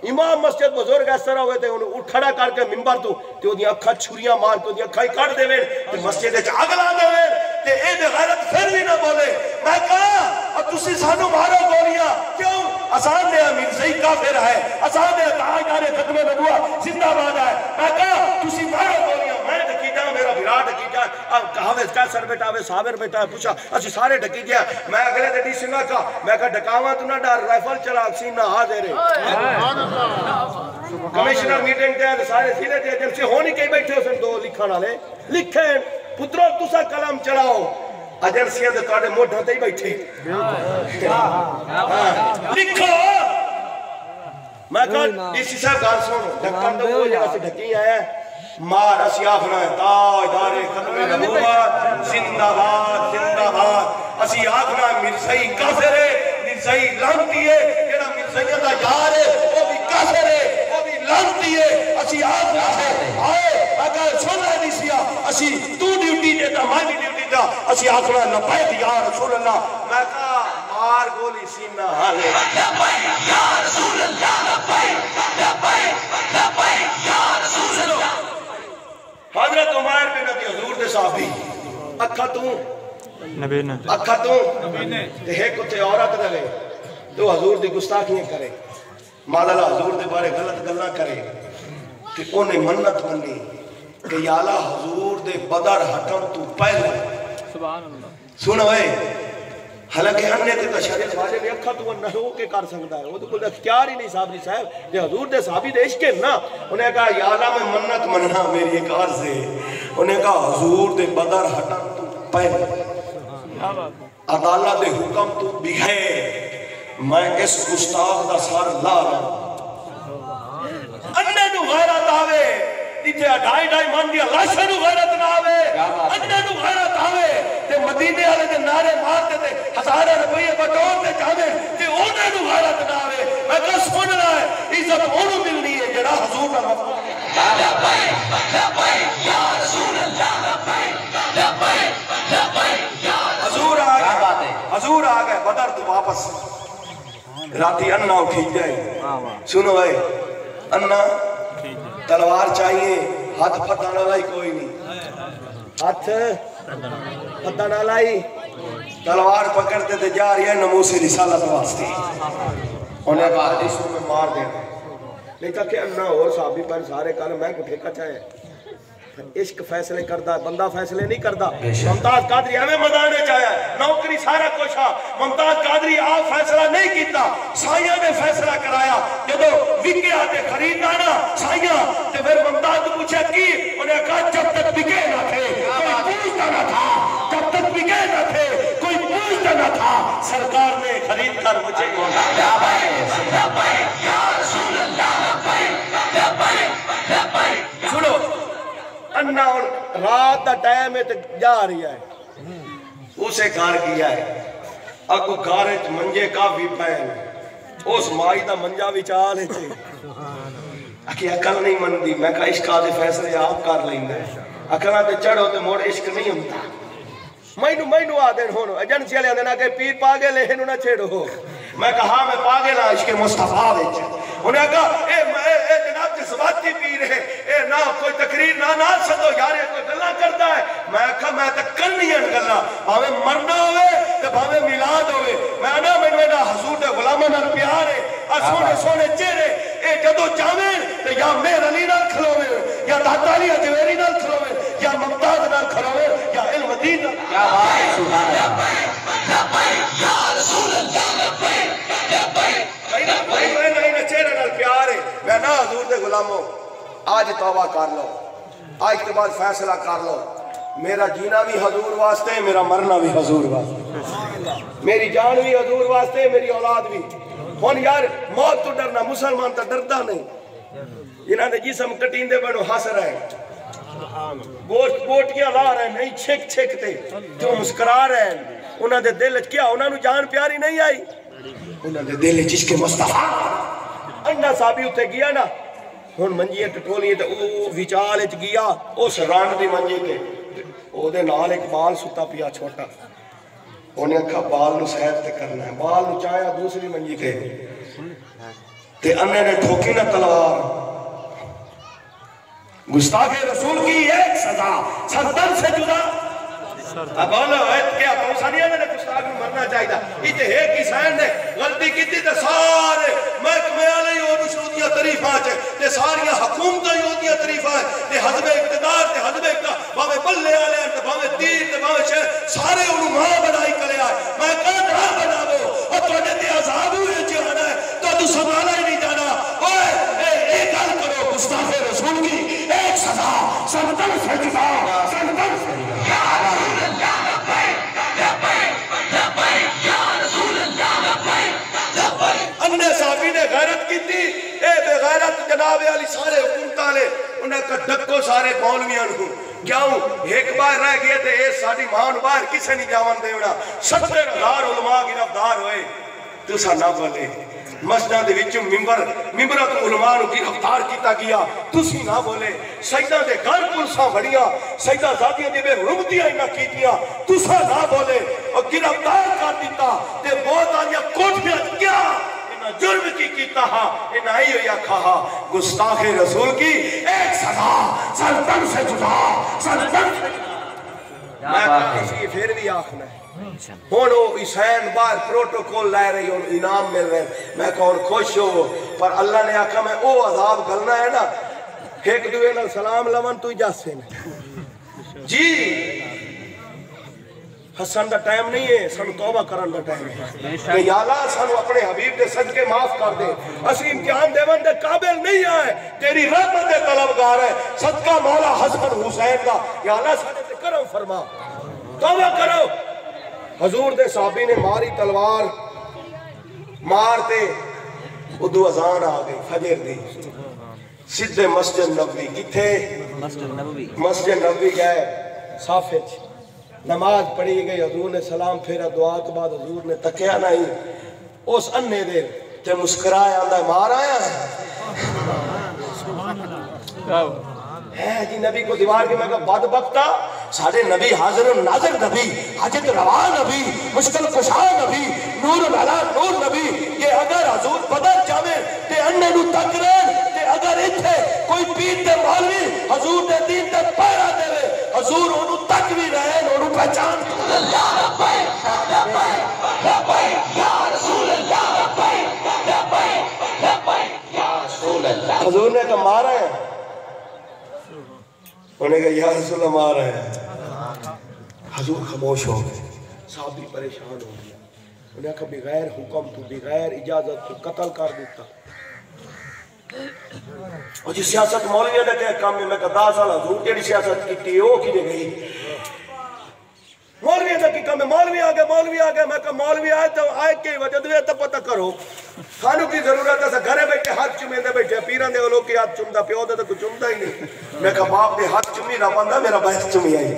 इमाम मस्जिद बुज़ुर्ग इस तरह हुए थे उठ खड़ा करके मिंबर तो ते ओदी अखा छुरियाँ मार के ओदी अखा काट देवे ते मस्जिद च अग ला देवे ते ए बेगैरत फिर भी ना बोले। मैं कहा, अब तुसी सानू मारो गोलियाँ क्यों? आसान ने अमीर सही काफिर है। आसान ने ताजदार खत्म नबुआ जिंदाबाद है। मैं कहा, तुसी मारो गोलियाँ, मैं डकीजा मेरा विराट डकीजा अब कहावे का सर बेटा, वे साबिर बेटा, पूछा, असि सारे डकी गया मैं अगले दिन डी सिंगा का, मैं कहा डकावा तू ना डर, राइफल चला सीना हाजिर है कमिश्नर मीटिंग ते सारे ज़िले दे एजेंसी होनी कई बैठे सन दो लिखण वाले लिखे पुत्रो, तुसा कलम चलाओ। हजर सिंह तोड़े मोढ़ ही बैठे। हाँ। लिखो। मैं इसी सब गल सुन। ढक्कन दो ढकी आया मार आखना मिर्साई कसरे मिर्साई लंघ दिए जरा मिर्साइया का यार है वह भी कसरे ਲਾਂਤੀ ਏ ਅਸੀਂ ਆਪ ਨਾ ਆਏ ਅਗਰ ਸੁਣਾ ਨਹੀਂ ਸਿਆ ਅਸੀਂ ਤੂੰ ਡਿਊਟੀ ਦੇ ਤਾਂ ਮੈਂ ਵੀ ਡਿਊਟੀ ਦਾ ਅਸੀਂ ਆਖਣਾ ਲਬੈਕ ਯਾ ਰਸੂਲ ਅੱਲਾ ਮੈਂ ਕਹਾ ਮਾਰ ਗੋਲੀ ਸੀਨਾ ਹਾਲੇ ਲਬੈਕ ਯਾ ਰਸੂਲ ਅੱਲਾ ਲਬੈਕ ਲਬੈਕ ਲਬੈਕ ਯਾ ਰਸੂਲ ਅੱਲਾ हज़रत उमर बिन अबी हुजूर दे साहबी अखा तू नबी ने अखा तू नबी ने ते एक उते औरत रहे तो हुजूर दी गुस्ताखियाँ करे माला हजूर दे बारे गलत गल्ला करे ते ओने मन्नत मन्नी कि हजूर दे बदर हटण तू पहले। सुन ओए हालाँकि अन्य ते तशरीफ़ वाले ने अखा तू न हो के कर सकदा है ओदे कोल इख्तियार ही नहीं साहब जी साहब जे हजूर दे साहबी दे इश्क ना उन्हें कहा या अल्लाह मैं मन्नत मनना मेरी एक अर्ज़ है। उन्हें कहा हजूर दे बदर हटण तू पहले। अदालत दे हुक्म तू बिघे मैं इस गुस्ताख दा सर ला। रहा अन्ने नु गैरत आवे इथे ढाई ढाई मन दी लाशां नु गैरत ना आवे। अन्ने नु गैरत आवे ते मदीने वाले दे नारे मारते ते हज़ारों रुपए बटोर ते जावे ते ओने नु गैरत ना आवे। मैं रहा है इज़्ज़त ओनु मिलनी है जेड़ा हुजूर दा वफा हजूर आ गए हजूर आ गए बदर तू वापस। राती अन्ना उठी जाए। सुनो भाई अन्ना तलवार चाहिए हाथ फताने वाला ही कोई नहीं। हाथ फताने वाला ही तलवार पकड़ते थे जा रही है नमूसे रिसालत वास्ते। उन्हें कहा हदीसों में मार देना। नहीं तो अन्ना और साहबी पर सारे कल मैं को ठेका चाहे। इश्क फैसले करदा, बंदा फैसले नहीं करदा। मुमताज़ कादरी हमें मदाने चाहे नौकरी सारा कुछ आ मुमताज़ कादरी आप फैसला नहीं कीता साइया ने फैसला कराया। जदों विके ते खरीदना ना साइया ते फिर मुमताज़ ने पूछा की? उन्हें कहा जब तक बिके ना थे, कोई पूछता ना था। जब तक बिके ना थे, कोई पूछता ना था। सरकार ने खरीद कर मुझे सुनो अन्ना हुन रात का टाइम है तो जा रही है। उसे घर किया है। अगो घर मंजे काफ़ी पे उस माई का मंजा विचार है। आखी अकल नहीं मनदी। मैं कहा, इश्क दे फैसले आप कर लेंगे। अकल ते चढ़ो तो मोड़ इश्क नहीं होता मैनू मैनू आ देन हुन, एजेंसी वाले आंदे ना पीर पागल है, इन्हू ना छेड़ो। मैं कहा मैं पागल हाँ इश्क मुस्तफ़ा विच। उन्हें कहा ए ए ए जनाब जज्बाती पीर है। ए ना कोई तकरीर ना ना सदो यार ये कोई गल्ला करता है। मैं कहा मैं तो करनी है गल्ला। भावे मरना होवे ते भावे मिलाद होवे। मैं ना मैनू ना हजूर दे गुलामां नाल प्यार है। आ सोने सोने चेहरे। ए जदों जावे ते या मेर अली नाल खलोवे या दाता अली अजवेरी नाल खलोवे या मुमताज़ नाल खलोवे या इल्म दीन नाल नहीं ना भाई मैं नहीं ना चेहरे नाल प्यार है मैं आज तौबा कर लो आज के बाद फैसला कर लो। मेरा जीना भी हजूर वास्ते, मेरा मरना भी हजूर वास्ते, मेरी जान भी हजूर वास्ते मेरी औलाद भी। हुन यार, मौत तो डरना मुसलमान तो डरदा नहीं जिन्हां दे जिस्म बनो हंस रहे गोट गोटियाँ ला रहे नहीं, छिक जो मुस्कुरा रहे हैं, उन्हां दिल क्या उन्हां नु जान प्यारी नहीं आई। उन्हां दे दिल च इश्क मुस्तफा अन्ना साहबी उत्ते गया ना ਹੁਣ ਮੰਜੀਆਂ ਟਟੋਲੀਆਂ ਤੇ ਉਹ ਵਿਚਾਲ ਵਿੱਚ ਗਿਆ ਉਸ ਰਣ ਦੀ ਮੰਜੀ ਤੇ ਉਹਦੇ ਨਾਲ ਇੱਕ ਬਾਲ ਸੁੱਤਾ ਪਿਆ ਛੋਟਾ ਉਹਨੇ ਆਖਾ ਬਾਲ ਨੂੰ ਸਹਿਬ ਤੇ ਕਰਨਾ ਹੈ ਬਾਲ ਨੂੰ ਚਾਹਿਆ ਦੂਸਰੀ ਮੰਜੀ ਤੇ ਤੇ ਅੰਨੇ ਨੇ ਠੋਕੀ ਨਾ ਤਲਵਾਰ गुस्ताखे रसूल की एक सजा सदर से जुदा अब बोलो, है क्या पौसानिया ने गुस्ताख में मरना चाहिए इते है किसान ने गलती की ते सारे महकमे वाले ही ओनु शोदियाँ तारीफां च, ते सारियाँ हुकूमतां ही ओदियाँ तारीफां ते हजबे इक्तदार, ते हजबे का भावे बल्ले वाले ते भावे तीर ते भावे शे सारे ओनु माँ बनाई करे आए। मैं कह, ना बनावो। और तोड़े ते अजाब हुए जाना है तो तू संभाला ही नहीं जाना। ओए, ए एक गल करो गुस्ताखे रसूल की। एक सजा सदर से जुदा सदर से जुदा। जनाब वाली सारे हुकूमत ने, उन्हें डको सारे मौलविया क्यों? एक बार रह गए ये साड़ी माँ बाहर किसे नहीं जावन देना सत्तर हज़ार उलमा गिरफ़्तार होए। बोले उलमा गिरफ़्तार किया गया। ना बोले। शहीदा के घर पुलसा बड़िया सईदा जातिया जिम्मे रुकदिया इन्ना कीतिया। तुसा ना बोले। और गिरफ़्तार कर दिता बहुत आदि कोठिया क्या? जुर्म की कीता हा इनाई होया खा गुस्ताखे रसूल की एक सजा सल्तन से जुदा सल्तन मैं किसी फिर भी आखना प्रोटोकॉल इनाम मिल रहे। मैं खुश हो। पर ने करना है ना। सलाम लवन तू जी। हसन का टाइम नहीं है सू तौबा कर अपने हबीब के सदके माफ़ कर दे। अस इम्तिहान देवन के काबिल नहीं आए तेरी रहमत के तलबगार है। सदका मौला हसन हुसैन का याला सा करो फरमा। तौबा करो। हजूर दे साबी ने मारी तलवार मारते उदू अजान आ गई फजर दी। सीधे मस्जिद नबी कि मस्जिद नबी गए साफे नमाज़ पढ़ी गई हजूर ने सलाम फेरा दुआ के बाद हजूर ने तकिया नहीं उस अन्ने दे ते मुस्कुराया आंदा मार आया है? जी नबी को दीवार के मैं बद बख्ता, साढ़े नबी हाजिर नाजिर नबी हाजित रवा नबी, मुश्किल कुशा नबी, नूर वाला नूर नबी, ये अगर हजूर बदल जावे, ते अन्ने नु तक रहन ते अगर इथे कोई पीर ते मौलवी, हजूर दे दीन ते पहरा देवे, हजूर ओनु तक भी रहन ओनु पहचान हजूर ने कहा मारा है। उन्होंने कहा यार रसूल आ रहे हैं। हजूर खामोश हो गए। साहब भी परेशान हो गया उन्हें कहा, बगैर हुक्म तू, बगैर इजाज़त तू कत्ल कर दिता। और जी सियासत मौलविया ने क्या काम में मैं कहा, दस साल हजूर केड़ी सियासत की वो कि गई? मौलवी का कम है मौलवी आ गया मौलवी आ गया मैं कहा मौलवी आए तो आए के वजह तो पता करो। खानू की ज़रूरत है घर बैठे हाथ चुमे दे बैठे पीर दे लोग हाथ चुमदा प्यो दे तो कुछ चुमदा ही नहीं। मैं कहा बाप ने हाथ चुमी ना बंदा मेरा बहस चुमी आई।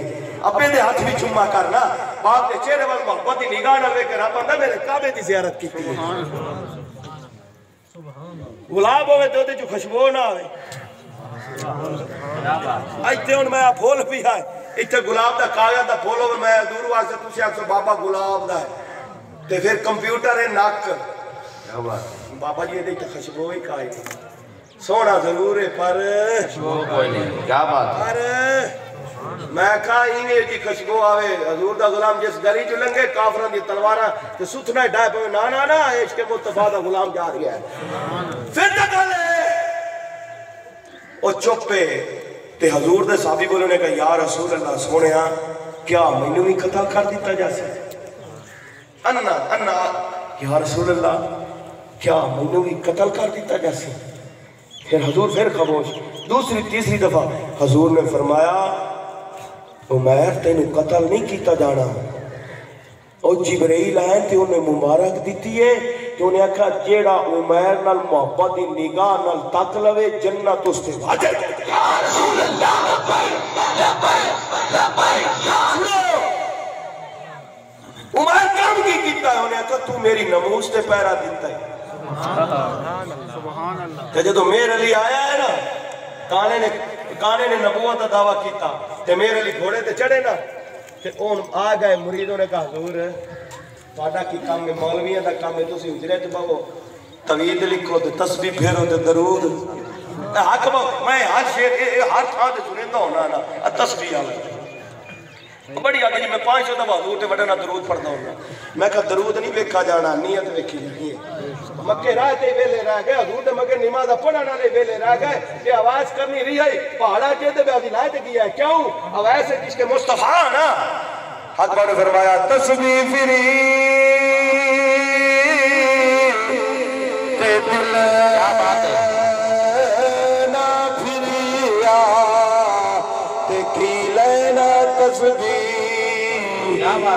अपने दे हाथ भी चुम्मा करना बाप के चेहरे वाल मोहब्बत की निगाह ना वेख रहा बंदा मेरे काबे की जियारत की सुभान अल्लाह गुलाब होवे तो ओदे खुशबू ना आवे। इतने हूँ मैं फूल भी आए। ਇੱਥੇ ਗੁਲਾਬ ਦਾ ਕਾਗਜ਼ ਦਾ ਫੁੱਲ ਹੋਵੇ ਮੈਂ ਦੂਰ ਵਾਸਤੇ ਤੁਸੀਂ ਆਖੋ ਬਾਬਾ ਗੁਲਾਬ ਦਾ ਹੈ ਤੇ ਫਿਰ ਕੰਪਿਊਟਰ ਹੈ ਨੱਕ ਬਾਬਾ ਜੀ ਇਹਦੇ ਚ ਖੁਸ਼ਬੂ ਹੀ ਕਾਈ ਸੋਹਣਾ ਜ਼ਰੂਰ ਹੈ ਪਰ कोई नहीं क्या बात है ਪਰ ਮੈਂ ਕਹਾ ਇਵੇਂ ਦੀ ਖੁਸ਼ਬੂ ਆਵੇ ਹਜ਼ੂਰ ਦਾ ਗੁਲਾਮ ਜਿਸ ਗਲੀ ਚ ਲੰਘੇ ਕਾਫਰਾਂ ਦੀ ਤਲਵਾਰਾਂ ਤੇ ਸੁਥਣਾ ਢਾਇ ਪਵੇ ਨਾ ਨਾ ਨਾ ਇਸ਼ਕ ਮੁਸਤਫਾ ਦਾ ਗੁਲਾਮ ਜਾ ਰਿਹਾ ਹੈ ਫਿਰ ਤਾਂ ਗੱਲ ਹੈ ਉਹ ਚੁੱਪੇ ਤੇ ਹਜ਼ੂਰ ਦੇ ਸਾਹਬੀ ਬੋਲੇ ਨੇ ਕਿਹਾ ਯਾ ਰਸੂਲ ਅੱਲਾਹ ਸੋਹਣਿਆ ਕਿਆ ਮੈਨੂੰ ਵੀ ਕਤਲ ਕਰ ਦਿੱਤਾ ਜਾਸੇ अन्ना अन्ना या रसूल अल्लाह क्या मैनू भी कत्ल कर दिता जैसे फिर हजूर फिर खामोश दूसरी तीसरी दफा हजूर ने फरमाया उमैर तेन कत्ल नहीं किया जाना और जिबरील आए ते उन्हें मुबारक दी है उन्हें आखा जेड़ा उमैर मोहब्बत दी निगाह तक लवे जन्नत सुनो। उमर काम की है? उन्हें आखा तू मेरी नमूस ते पैरा दिता है। जदों मेरे अली आया है ना काने ने काने ने नबूवत का दावा किया मेरे अली घोड़े चढ़े ना आ गए मुरीदों ने कहा ਤੁਹਾਡਾ ਕੀ ਕੰਮ ਹੈ ਮੌਲਵੀਆਂ ਦਾ ਕੰਮ ਹੈ ਤੁਸੀਂ ਹਜਰੇ 'ਚ ਬਵੋ ਤਵੀਦ ਲਿਖੋ ਤੇ ਤਸਬੀਹ ਫੇਰੋ ਤੇ ਦਰੂਦ ਹੱਕ ਮੈਂ ਹਰ ਸ਼ੇਰ ਹਰ ਥਾਂ ਤੇ ਸੁਣਦਾ ਹੋਣਾ ਨਾ ਤਸਬੀਹ ਆਵੇ ਬੜੀ ਗੱਲ ਜੀ ਮੈਂ 500 ਦਫਾ ਹਜ਼ੂਰ ਤੇ ਵੜਨਾ ਦਰੂਦ ਪੜਦਾ ਹੁੰਦਾ ਮੈਂ ਕਿਹਾ ਦਰੂਦ ਨਹੀਂ ਵੇਖਾ ਜਾਣਾ ਨੀਅਤ ਵੇਖੀ ਜਾਣੀ ਹੈ ਮੱਕੇ ਰਾਹ ਤੇ ਵੇਲੇ ਰਹਿ ਗਏ ਹਜ਼ੂਰ ਦੇ ਮੱਕੇ ਨਮਾਜ਼ ਪੜਨ ਵਾਲੇ ਵੇਲੇ ਰਹਿ ਗਏ ਤੇ ਆਵਾਜ਼ ਕਰਨੀ ਰਹੀ ਹੈ ਪਹਾੜਾ ਜੇ ਤੇ ਬਿਆਦੀ ਲਾਇ ਤੇ ਕੀ ਹੈ ਕਿਉਂ ਆਵਾਜ਼ ਸੇ ਜਿਸਕੇ ਮੁਸਤਫਾ ਨਾ अधु फरमाया तस्दी फिरी। फिर आया फिरा तसदी नवां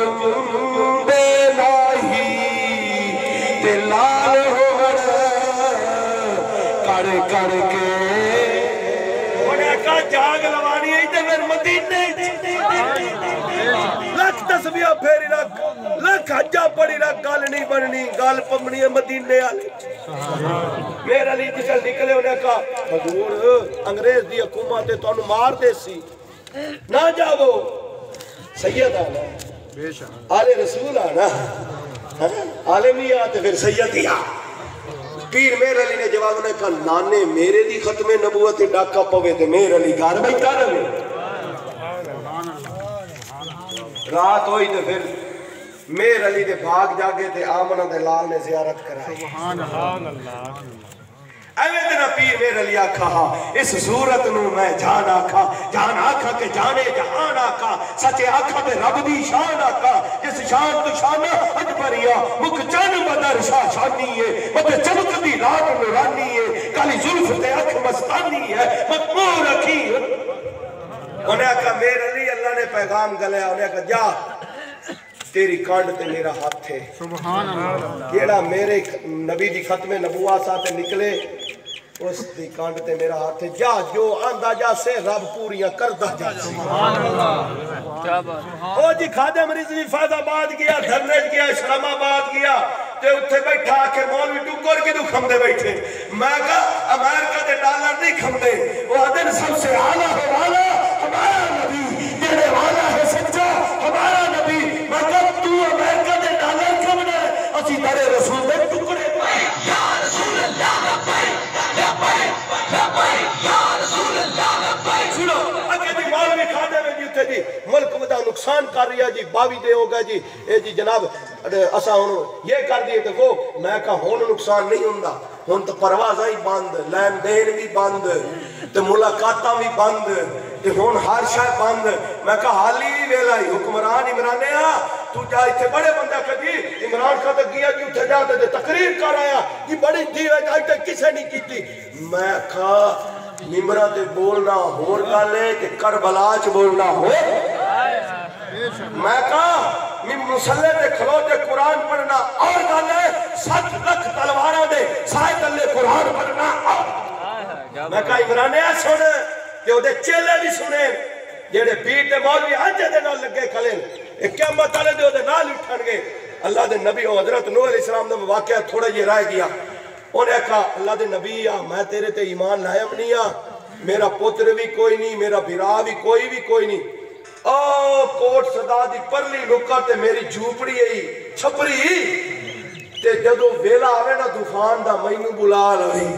ਤਦ ਜੰਦੇ ਤੇ ਲਾਲ ਹੋਣ ਕਰ ਕਰ ਉਹਨੇ ਕਾ ਜਾਗ ਲਵਾਣੀ ਹੈ ਤੇ ਫਿਰ ਮਦੀਨੇ ਲੱਖ ਤਸਬੀਹਾਂ ਫੇਰੀ ਰੱਖ। ਲੱਖ ਹੱਜਾ ਪੜੀ ਰੱਖ ਗੱਲ ਨਹੀਂ ਬਣਨੀ। ਗੱਲ ਪੰਮਣੀ ਹੈ ਮਦੀਨੇ ਵਾਲੇ। ਮੇਰਾ ਲਈ ਜਿਸਲ ਨਿਕਲੇ, ਉਹਨੇ ਕਹਾ ਹਜ਼ੂਰ, ਅੰਗਰੇਜ਼ ਦੀ ਹਕੂਮਤ ਤੇ ਤੁਹਾਨੂੰ ਮਾਰਦੇ ਸੀ ਨਾ ਜਾਵੋ। ਸੈयद ਆਣਾ आले रसूल आना आलमिया फिर सैयदिया पीर मेर अली ने जवाब ने कहा नाने मेरे दी खत्मे नबूत डाका पवे तो मेर अली घर बैठा रहे। रात हो फिर मेर अली दे भाग जागे आमना दे लाल ने जियारत कराई। ਐਵੇਂ ਤੇ ਨਾ ਪੀਰ ਮੇਰ ਅਲੀ ਆਖਾ ਹਾਂ, ਇਸ ਸੂਰਤ ਨੂੰ ਮੈਂ ਜਾਨ ਆਖਾ ਜਾਨ ਆਖਾ ਕਿ ਜਾਣੇ ਜਹਾਨ ਆਖਾ ਸੱਚੇ ਆਖਾ ਤੇ ਰੱਬ ਦੀ ਸ਼ਾਨ ਆਖਾ ਜਿਸ ਸ਼ਾਨ ਤੋਂ ਸ਼ਾਨਾ ਅਜ ਭਰੀਆ ਮੁਖ ਚੰਨ ਬਦਰ ਸ਼ਾਹ ਸ਼ਾਨੀ ਏ ਮਤੇ ਚਮਕਦੀ ਰਾਤ ਨੂਰਾਨੀ ਏ ਕਾਲੀ ਜ਼ੁਲਫ ਤੇ ਅੱਖ ਮਸਤਾਨੀ ਹੈ ਮਕਮੂਰ ਅਖੀ ਉਹਨੇ ਆਖਾ ਮੇਰ ਅਲੀ ਅੱਲਾ ਨੇ ਪੈਗਾਮ ਗਲਿਆ ਉਹਨੇ ਆਖਾ ਜਾ ਤੇਰੀ ਕੰਡ ਤੇ ਮੇਰਾ ਹੱਥ ਹੈ ਸੁਭਾਨ ਅੱਲਾਹ ਜਿਹੜਾ ਮੇਰੇ ਖ- ਨਬੀ ਦੀ ਖਤਮੇ ਨਬੂਵਤ ਸਾਥ ਨਿਕਲੇ ਉਸ ਦੀ ਕੰਡ ਤੇ ਮੇਰਾ ਹੱਥ ਹੈ। ਜਾ ਜੋ ਆਂਦਾ ਜਾ ਸੇ ਰੱਬ ਪੂਰੀਆਂ ਕਰਦਾ ਜਾ ਉਹ ਜੀ ਖਾਦੇ ਮਰੀਜ਼ ਵੀ ਫੈਜ਼ਾਬਾਦ ਗਿਆ ਧਰਨੇ 'ਚ ਗਿਆ ਇਸਲਾਮਾਬਾਦ ਗਿਆ ਤੇ ਉੱਥੇ ਬੈਠਾ ਆ ਕੇ ਮੌਲਵੀ ਟੁੱਕਰ ਕਿਦੋਂ ਖੰਦੇ ਬੈਠੇ ਮੈਂ ਕਹਾ ਅਮਰੀਕਾ ਦੇ ਡਾਲਰ ਨਹੀਂ ਖੰਦੇ ਉਹ ਆਦੇ ਨੇ ਸਭ ਸੇ ਆਲਾ ਹੈ ਵਾਲਾ ਹਮਾਰਾ ਨਬੀ ਜਿਹੜੇ ਵਾਲਾ ਹੈ ਸੱਚਾ ਹਮਾਰਾ ਨਬੀ की तरह रसूल के टुकड़े नुकसान कर रही है जी, बावी दे होगा जी। ए जी जनाब असा हूँ ये कर दिए तो वो, मैं कहा हूँ नुकसान नहीं होंगे हूँ तो परवाजा ही बंद लैन देन भी बंद तो मुलाकात भी बंद तो हर शायद बंद। मैं कहा हाल ही वेला ही, हुक्मरान इमरान तू जा इतने बड़े बंदा कभी इमरान खान तक गया कि उठे जाते तकरीर कर आया कि बड़ी जीव है अज तक किसी नहीं की मैं खा निमरा ते बोलना होर गल है करबला च बोलना हो मैं कहा मुसल्ले ते खलो कुरान पढ़ना और गल है सत लख तलवारा दे साए तले कुरान पढ़ना मैं कहा इमरान ने सुन ते ओदे चेले भी सुने जेड़े पीर ते मौलवी अंजे दे नाल लगे खले क्यामत आले दे अल्लाह दे नबी हज़रत नूह अलैहि सलाम दा थोड़ा जे रह गया। उन्हें कहा अल्लाह दे नबी आ, मैं तेरे ते ईमान लायक नहीं आ। मेरा पुत्र भी कोई नहीं, मेरा बिरा भी कोई भी कोई नहीं। कोट सदा दी परली लुका ते मेरी झूपड़ी आई, छपरी। ते जदों वेला आवे ना, तूफ़ान का मैनू बुला लवी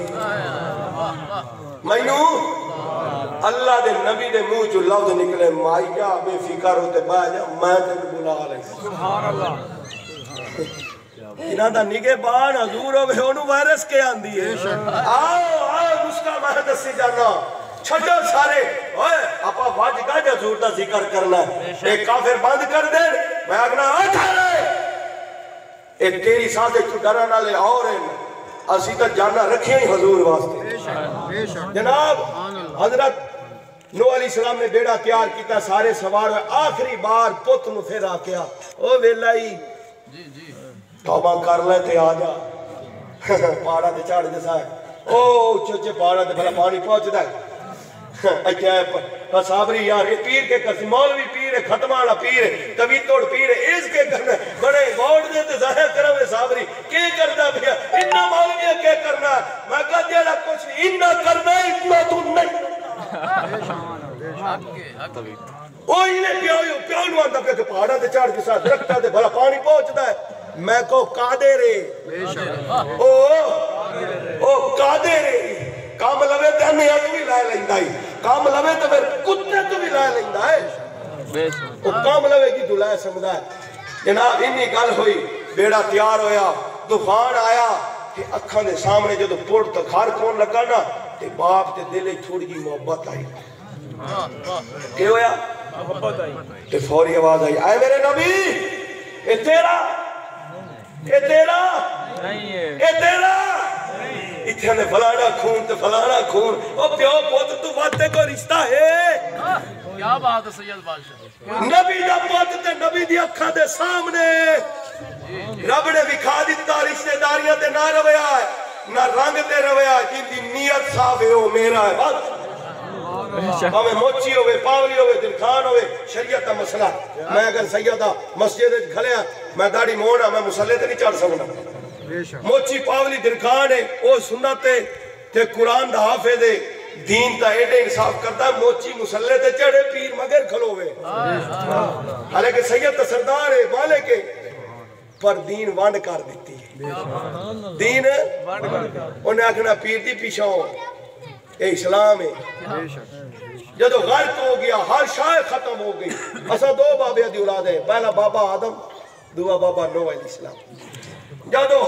मैनू? अल्लाह दे नबी दे मुँह चो लफ्ज निकले माइया बेफिकर होते जा मैं तेन बुला ले। सुभान अल्लाह इना दा निगे बाण हजूर होवे ओनु वायरस के आंदी है। आओ आओ उसका मैं जाना। सारे। ओए आपा दा ज़िक्र करना ए काफिर बंद कर दे। मैं आ ए तेरी साथे तू और असी तो जाना रखिया ही हजूर वास्ते। जनाब हज़रत नो अली सलाम ने बेड़ा तैयार किया सारे सवार आखिरी बार पुत न फिर आख्या वेला ही तौबा कर ले आ जा। पहाड़ा ते चढ़ दसा ओ उच्चे पहाड़ा पानी पहुँचता है। अजैब कसाबरी हाँ, यार ये पीर के कस मौलवी पीर है खत्म वाला पीर है कवि तोड़ पीर है इस के करना बड़े वोट दे ते ज़ाहिर करो वे साबरी के करदा पिया इन्ना मौलवी के करना? मैं कह जेड़ा कुछ नहीं करना ही तू नहीं। ओ इने पियो पियो नु आंदा पे पहाड़ा ते चढ़ के साथ रखता ते भला पानी पहुंचदा है। मैं को कादे रे? बेशक। ओ ओ कादे रे? काम लवे तो अन्या तू भी लाए लेंदा है। काम लवे तो फिर कुत्ते तू भी लाए लेंदा है। बेशक। तो काम लवे की तू लाए सकदा है। जनाब इनी गल हुई बेड़ा तैयार होया तूफ़ान आया कि अखा दे सामने जदों पुर तो खार कौन लगा ना ते बाप ते दिल ही छोड़ गई मोहब्बत आई। वाह के होया? मोहब्बत आई। ते फौरी आवाज़ आई आए मेरे नबी ए तेरा? ए तेरा? नहीं है ए तेरा? नहीं है इतने फलाना खून ते फलाना खून। ओ प्यो पुत्र तू वाते को रिश्ता है। क्या बात है सैयद बादशाह नबी दा पुत्र ते नबी दी अखा दे सामने। रब ने विखा दिता रिश्तेदारियाँ ते ना रवया है ना रंग ते रवया जिंदी नीयत साफ़ है ओ मेरा है। बस। भावे मोची होवे पावली होवे दिलखान होवे शरीयत का मसला। मैं अगर सैयदा मस्जिद खलिया मैं दाढ़ी मोड़ा मैं मुसल्ले ते नहीं चढ़ सकदा मोची पावली दिरखान है वो सुन्नत है ते कुरान दा दे दीन ता एडे इंसाफ करता है मोची मुसल्ले ते चढ़े पीर मगर खलोवे। हालाँकि सैयद सरदार है मालिक के पर दीन वंड कर देती है। दीन उन्हें आखना पीर दी पिछा ए इस्लाम है। जो गर्क हो गया हर शाय खत्म हो गई। असा दो बाबे की औलाद है पहला बाबा आदम दुआ बाबा नो इस्लाम जो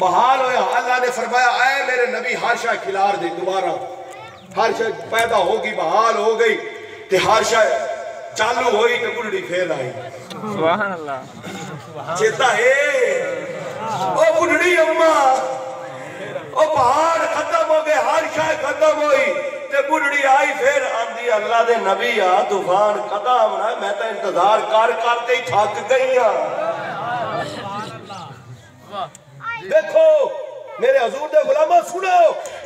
बहाल होया। अल्लाह ने फरमाया आए मेरे नबी हर शाह खिलार दे दोबारा। हर शाह पैदा होगी बहाल हो गई ते हर शाह चालू हुई गुलड़ी फेर आई। चेता है। ओ अम्मा ओ खत्म हो गए हर शाह खत्म ते आई आंदी अल्लाह दे नबी आ तूफ़ान खत्म ना मैं तो इंतज़ार कर करते ही थक गई हाँ। देखो। मेरे हजूर दे गुलामा, सुनो।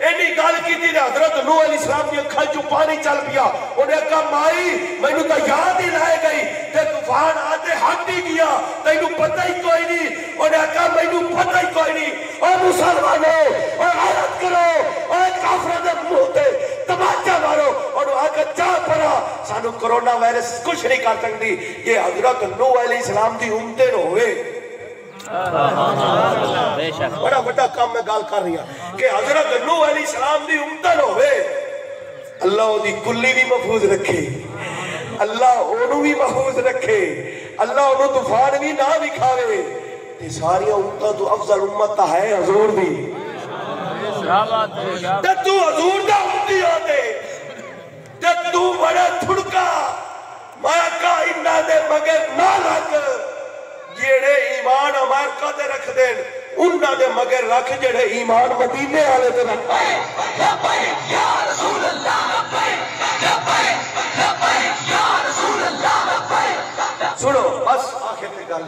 एडी गल की हज़रत नूह अलैहि सलाम की अखा चो पानी चल पिया। ओने कहा माई मेनू तो याद ही रह गई ते तूफ़ान आते हट ही गया। तैनू पता ही कोई नहीं ओने कहा मेनू पता ही कोई नहीं ओ मुसलमानो, ओ हैरत करो, ओ काफर दे मुँह ते तमाचा मारो। और आकर जा पड़ा सानू कोरोना वायरस कुछ नहीं कर सकती ये हज़रत नूह अलैहि सलाम की उम्मत होवे बड़ा बड़ा काम मैं गल कर रही कि हज़रत नूह अली सलाम दी उम्मतन होवे अल्लाह ओदी कुल्ली भी महफूज रखे अल्लाह ओनू भी महफूज रखे अल्लाह ओनू तूफ़ान भी ना दिखावे ते सारी उम्मतां तो अफजल उम्मत है हुजूर दी। क्या बात है ते तू हुजूर दा उम्मती हो ते। तू बड़ा थुड़का मैं का इन्ना दे मगर ना लग। जेड़े ईमान अमार कद रख देन उन्होंने मगर रख जेड़े ईमान मदीने वाले ते रख। सुनो, बस आखिर गल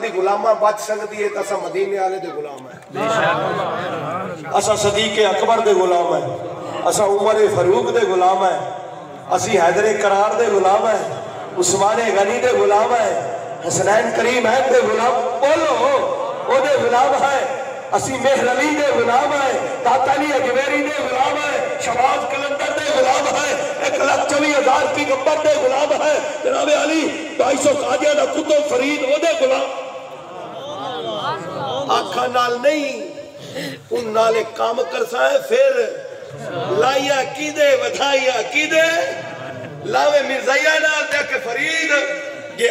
की गुलामा असा सदीके अकबर के गुलाम है। असा उमर फरूक के गुलाम है। ਅਸਾਂ ਉਮਰ ਫਾਰੂਕ ਦੇ ਗੁਲਾਮ ਹੈ ਅਸੀਂ ਹੈਦਰ ਕਰਾਰ ਦੇ ਗੁਲਾਮ ਹੈ ਉਸਮਾਨ ਗਨੀ ਦੇ ਗੁਲਾਮ ਹੈ ਹਸਨੈਨ ਕਰੀਮ ਹੈ ਦੇ ਗੁਲਾਮ ਬੋਲੋ ਉਹਦੇ ਗੁਲਾਮ ਹੈ ਅਸੀਂ ਮਿਹਰ ਅਲੀ ਦੇ ਗੁਲਾਮ ਹੈ ਦਾਤਾ ਅਲੀ ਅਜਮੇਰੀ ਦੇ ਗੁਲਾਮ ਹੈ ਸ਼ਬਾਜ਼ ਕਲੰਦਰ ਦੇ ਗੁਲਾਮ ਹੈ ਇੱਕ ਲੱਖ ਚੌਵੀ ਹਜ਼ਾਰ ਪੈਗੰਬਰ ਦੇ ਗੁਲਾਮ ਹੈ ਜਨਾਬ ਅਲੀ 250 ਕਾਜਿਆਂ ਦਾ ਕੁਤਬ ਫਰੀਦ ਉਹਦੇ ਗੁਲਾਮ ਅੱਖਾਂ ਨਾਲ ਨਹੀਂ ਉਨ ਨਾਲੇ ਕੰਮ ਕਰਸਾ ਹੈ ਫਿਰ ਲਾਇਆ लाइया कि वधाइया कि लावे मिर्जाइया ना फरीद। ये